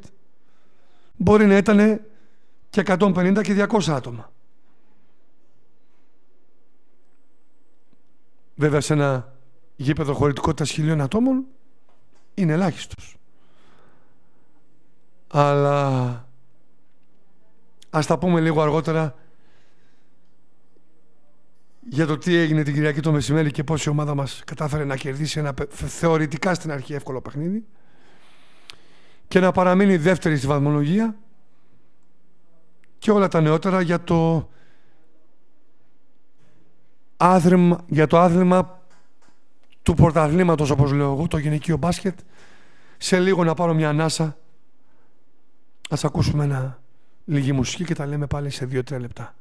μπορεί να ήταν και 150 και 200 άτομα. Βέβαια σε ένα γήπεδο χωρητικότητας χιλίων ατόμων είναι ελάχιστος. Αλλά ας τα πούμε λίγο αργότερα για το τι έγινε την Κυριακή το μεσημέρι και πώς η ομάδα μας κατάφερε να κερδίσει ένα θεωρητικά στην αρχή εύκολο παιχνίδι και να παραμείνει δεύτερη στη βαθμολογία και όλα τα νεότερα για το άθλημα, για το άθλημα του πρωταθλήματος όπως λέω εγώ, το γυναικείο μπάσκετ. Σε λίγο να πάρω μια ανάσα ας ακούσουμε ένα λίγη μουσική και τα λέμε πάλι σε 2-3 λεπτά.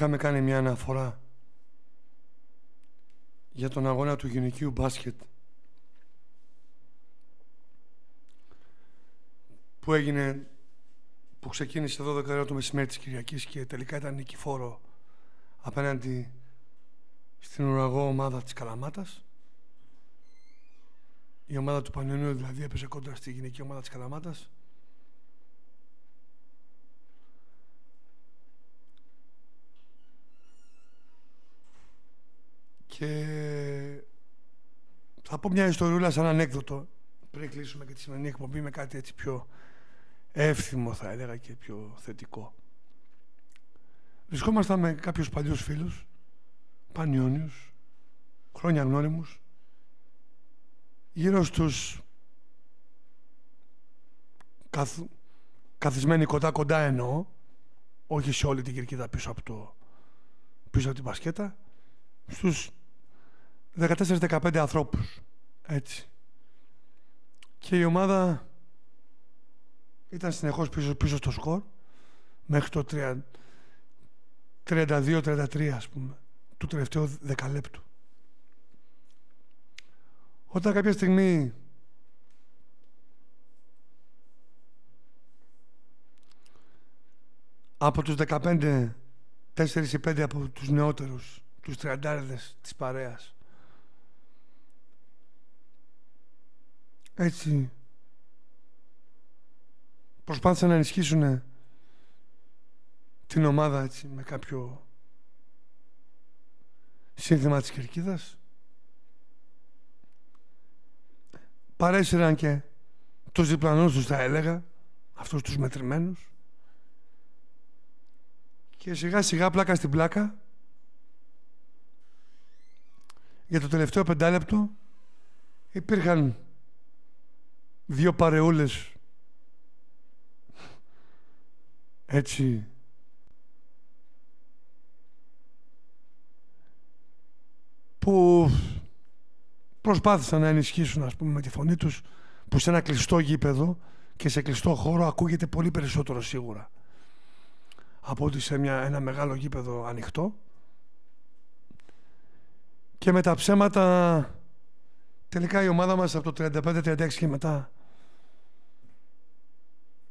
Είχαμε κάνει μια αναφορά για τον αγώνα του γυναικείου μπάσκετ που έγινε που ξεκίνησε 12 ώρα το μεσημέρι της Κυριακής και τελικά ήταν νικηφόρο απέναντι στην ουραγό ομάδα της Καλαμάτας. Η ομάδα του Πανιωνίου δηλαδή έπεσε κόντρα στη γυναική ομάδα της Καλαμάτας και θα πω μια ιστορούλα σαν ανέκδοτο πριν κλείσουμε και τη σημερινή εκπομπή με κάτι έτσι πιο εύθυμο θα έλεγα και πιο θετικό. Βρισκόμασταν με κάποιους παλιούς φίλους, πανιόνιους, χρόνια γνώριμους, γύρω στους καθ, καθισμένοι κοντά κοντά εννοώ, όχι σε όλη την κερκίδα πίσω από, το, πίσω από την μπασκέτα, στους 14-15 ανθρώπους. Έτσι. Και η ομάδα ήταν συνεχώς πίσω, πίσω στο σκορ μέχρι το 32-33 ας πούμε του τελευταίου δεκαλέπτου. Όταν κάποια στιγμή από τους 15 4 ή 5 από τους νεότερους τους τριαντάριδες της παρέας έτσι. Προσπάθησαν να ενισχύσουν την ομάδα έτσι με κάποιο σύνθημα της Κερκίδας. Παρέσυραν και τους διπλανούς τους θα έλεγα αυτούς τους μετρημένους. Και σιγά σιγά πλάκα στην πλάκα για το τελευταίο πεντάλεπτο υπήρχαν δύο παρεούλες. Έτσι. Που προσπάθησαν να ενισχύσουν ας πούμε με τη φωνή τους που σε ένα κλειστό γήπεδο και σε κλειστό χώρο ακούγεται πολύ περισσότερο σίγουρα από ότι σε μια, ένα μεγάλο γήπεδο ανοιχτό. Και με τα ψέματα τελικά η ομάδα μας από το 35-36 και μετά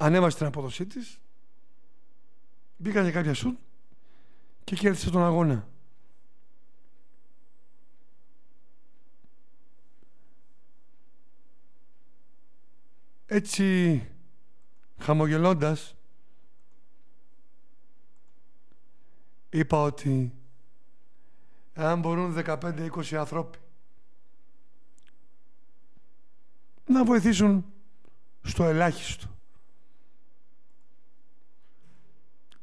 ανέβασε την απόδοσή της μπήκα για κάποια σουτ και κέρδισε τον αγώνα. Έτσι, χαμογελώντας, είπα ότι εάν μπορούν 15-20 άνθρωποι να βοηθήσουν στο ελάχιστο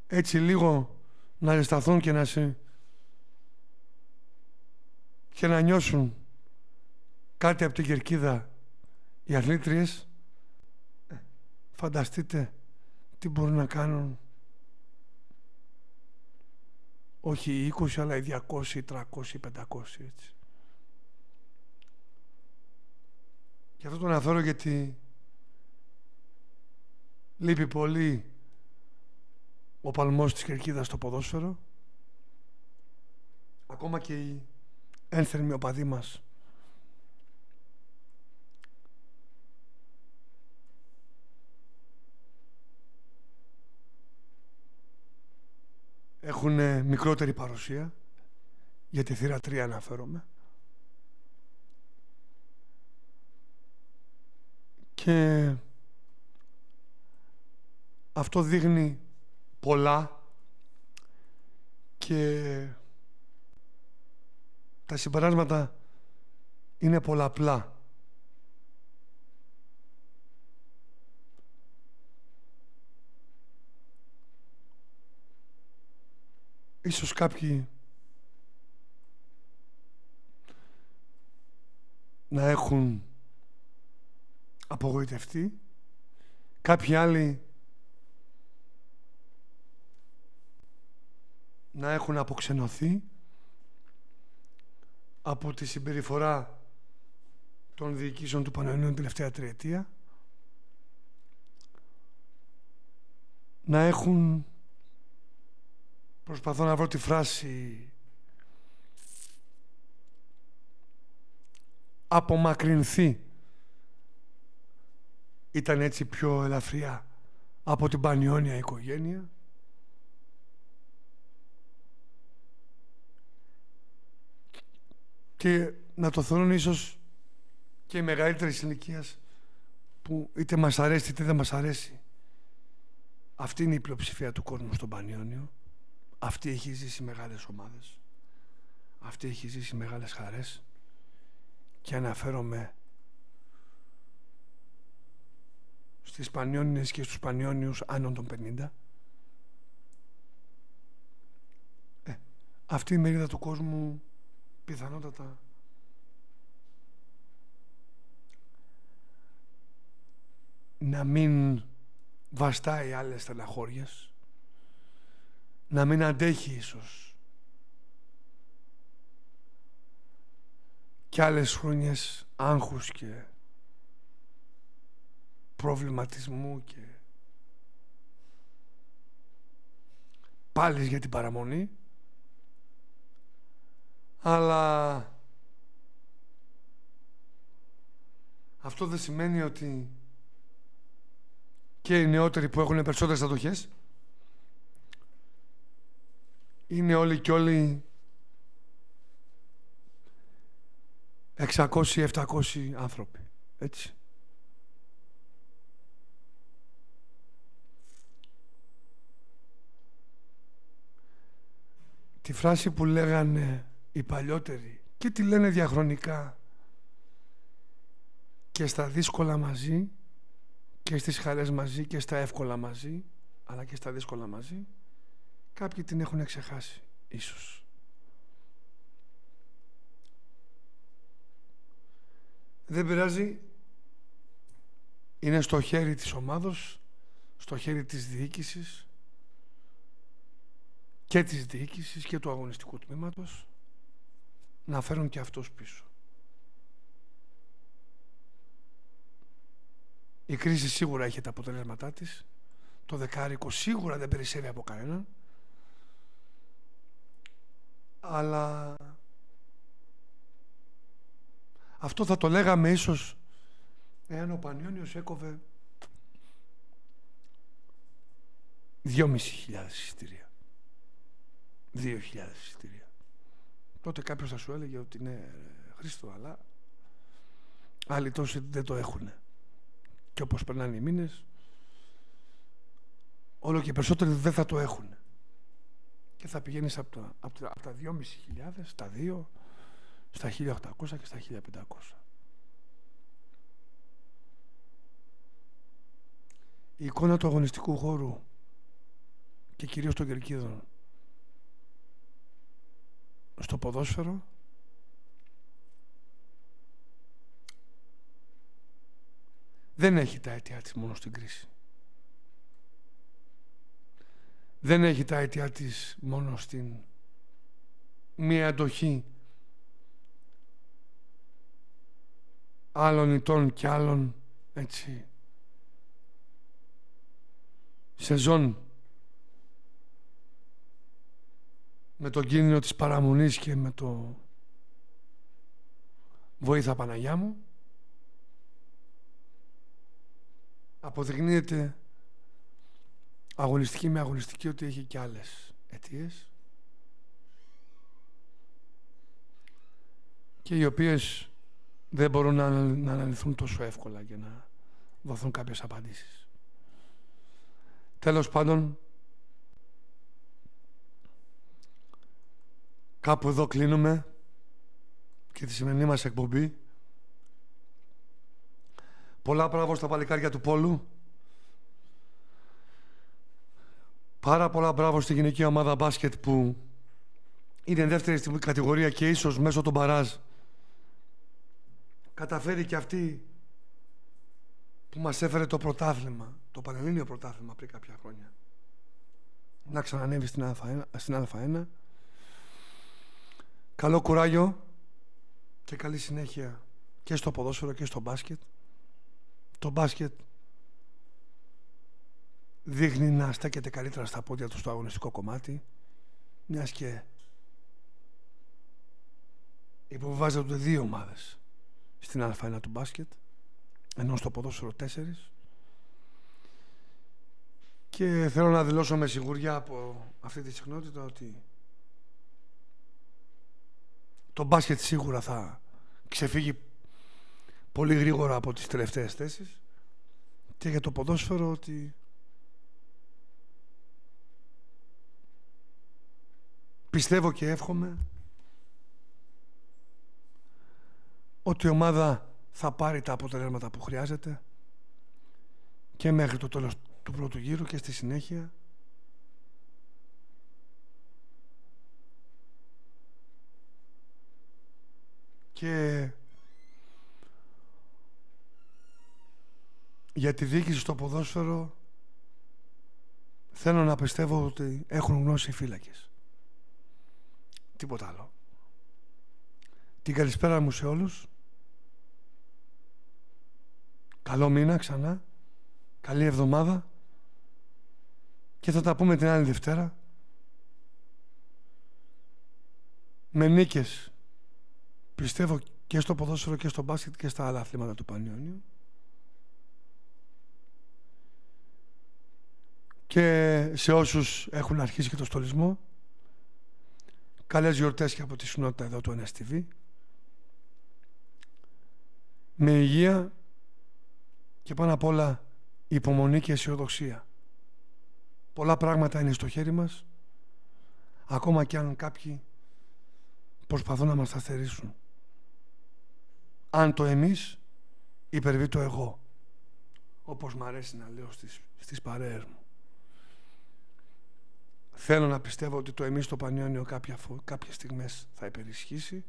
έτσι λίγο να ρεσταθούν και να σε και να νιώσουν κάτι από την κερκίδα οι αθλήτριες ε, φανταστείτε τι μπορούν να κάνουν όχι οι 20 αλλά οι 200, οι 300, οι 500 έτσι. Και αυτό το αναφέρω γιατί λείπει πολύ ο παλμός της κερκίδας στο ποδόσφαιρο. Ακόμα και οι ένθερμοι οπαδοί μας. Έχουν μικρότερη παρουσία. Για τη θύρα 3 αναφέρομαι. Και αυτό δείχνει πολλά και τα συμπεράσματα είναι πολλαπλά. Ίσως κάποιοι να έχουν απογοητευτεί, κάποιοι άλλοι να έχουν αποξενωθεί από τη συμπεριφορά των διοικήσεων του Πανελληνίου την τελευταία τριετία να έχουν Προσπαθώ να βρω τη φράση απομακρυνθεί ήταν έτσι πιο ελαφριά από την πανιόνια οικογένεια και να το θέλουν ίσως και οι μεγαλύτερες ηλικίας που είτε μας αρέσει είτε δεν μας αρέσει. Αυτή είναι η πλειοψηφία του κόσμου στον Πανιόνιο. Αυτή έχει ζήσει μεγάλες ομάδες. Αυτή έχει ζήσει μεγάλες χαρές. Και αναφέρομαι στις Πανιόνιες και στους Πανιόνιους άνω των 50 ε, αυτή η μερίδα του κόσμου πιθανότατα. Να μην βαστάει άλλες στεναχώριες. Να μην αντέχει ίσως. Και άλλες χρόνιες άγχους και προβληματισμού και πάλι για την παραμονή αλλά αυτό δεν σημαίνει ότι και οι νεότεροι που έχουν περισσότερες αντοχές είναι όλοι και όλοι 600-700 άνθρωποι. Έτσι. Τη φράση που λέγανε οι παλιότεροι. Και τη λένε διαχρονικά. Και στα δύσκολα μαζί και στις χαρές μαζί και στα εύκολα μαζί αλλά και στα δύσκολα μαζί κάποιοι την έχουν ξεχάσει ίσως. Δεν πειράζει. Είναι στο χέρι της ομάδος στο χέρι της διοίκησης και της διοίκησης και του αγωνιστικού τμήματος να φέρουν και αυτούς πίσω. Η κρίση σίγουρα έχει τα αποτελέσματά της. Το δεκάρικο σίγουρα δεν περισσεύει από κανέναν. Αλλά αυτό θα το λέγαμε ίσως εάν ο Πανιόνιος έκοβε 2.500 εισιτήρια. 2.000 εισιτήρια. Τότε κάποιος θα σου έλεγε ότι ναι, Χρήστο, αλλά άλλοι τόσοι δεν το έχουν. Και όπως περνάνε οι μήνες, όλο και περισσότεροι δεν θα το έχουν. Και θα πηγαίνεις από τα, από τα, από τα 2.500 στα 2, στα 1.800 και στα 1.500. Η εικόνα του αγωνιστικού χώρου και κυρίως των κερκίδων στο ποδόσφαιρο δεν έχει τα αιτιά της μόνο στην κρίση. Δεν έχει τα αιτιά της μόνο στην μία αντοχή άλλων ητών και άλλων έτσι σεζόν με τον κίνδυνο της παραμονής και με το βοήθα Παναγιά μου αποδεικνύεται αγωνιστική με αγωνιστική ότι έχει και άλλες αιτίες και οι οποίες δεν μπορούν να, να αναλυθούν τόσο εύκολα για να δοθούν κάποιες απαντήσεις. Τέλος πάντων, Κάπου εδώ κλείνουμε και τη σημερινή μας εκπομπή. Πολλά μπράβο στα παλικάρια του Πόλου. Πάρα πολλά μπράβο στη γυναική ομάδα μπάσκετ που είναι δεύτερη στην κατηγορία και ίσως μέσω των μπαράζ καταφέρει και αυτή που μας έφερε το πρωτάθλημα, το Πανελλήνιο πρωτάθλημα πριν κάποια χρόνια να ξανανεύει στην Α1, στην Α1 Καλό κουράγιο και καλή συνέχεια και στο ποδόσφαιρο και στο μπάσκετ. Το μπάσκετ δείχνει να στέκεται καλύτερα στα πόδια του στο αγωνιστικό κομμάτι μιας και υποβιβάζονται δύο ομάδες στην Α1 του μπάσκετ ενώ στο ποδόσφαιρο τέσσερις και θέλω να δηλώσω με σιγουριά από αυτή τη συχνότητα ότι το μπάσκετ σίγουρα θα ξεφύγει πολύ γρήγορα από τις τελευταίες θέσεις. Και για το ποδόσφαιρο ότι πιστεύω και εύχομαι ότι η ομάδα θα πάρει τα αποτελέσματα που χρειάζεται και μέχρι το τέλος του πρώτου γύρου και στη συνέχεια και για τη διοίκηση στο ποδόσφαιρο θέλω να πιστεύω ότι έχουν γνώση οι φύλακες. Τίποτα άλλο. Την καλησπέρα μου σε όλους. Καλό μήνα ξανά. Καλή εβδομάδα. Και θα τα πούμε την άλλη Δευτέρα. Με νίκες. Πιστεύω και στο ποδόσφαιρο και στο μπάσκετ και στα άλλα αθλήματα του Πανιόνιου. Και σε όσους έχουν αρχίσει και το στολισμό. Καλές γιορτές και από τη συνότητα εδώ του NSTV. Με υγεία και πάνω απ' όλα υπομονή και αισιοδοξία. Πολλά πράγματα είναι στο χέρι μας, ακόμα και αν κάποιοι προσπαθούν να μας τα στερήσουν. Αν το εμείς υπερβεί το εγώ, όπως μου αρέσει να λέω στις, στις παρέες μου. Θέλω να πιστεύω ότι το εμείς στο Πανιόνιο κάποια, κάποιες στιγμές θα υπερισχύσει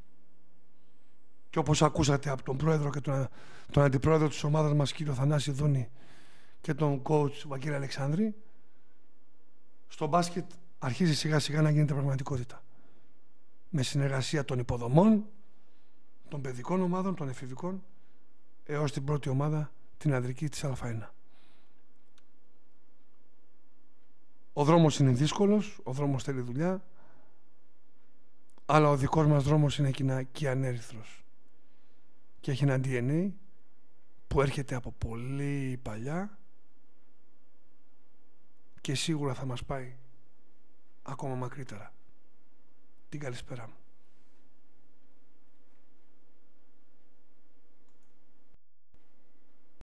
και όπως ακούσατε από τον πρόεδρο και τον, τον αντιπρόεδρο της ομάδας μας κύριο Θανάση Δούνη και τον coach Βαγγέλη Αλεξάνδρη στο μπάσκετ αρχίζει σιγά σιγά να γίνεται πραγματικότητα με συνεργασία των υποδομών των παιδικών ομάδων, των εφηβικών έως την πρώτη ομάδα την αδρική της Α1 Ο δρόμος είναι δύσκολος, ο δρόμος θέλει δουλειά αλλά ο δικός μας δρόμος είναι και ανέρυθρος και έχει ένα DNA που έρχεται από πολύ παλιά και σίγουρα θα μας πάει ακόμα μακρύτερα. Την καλησπέρα μου.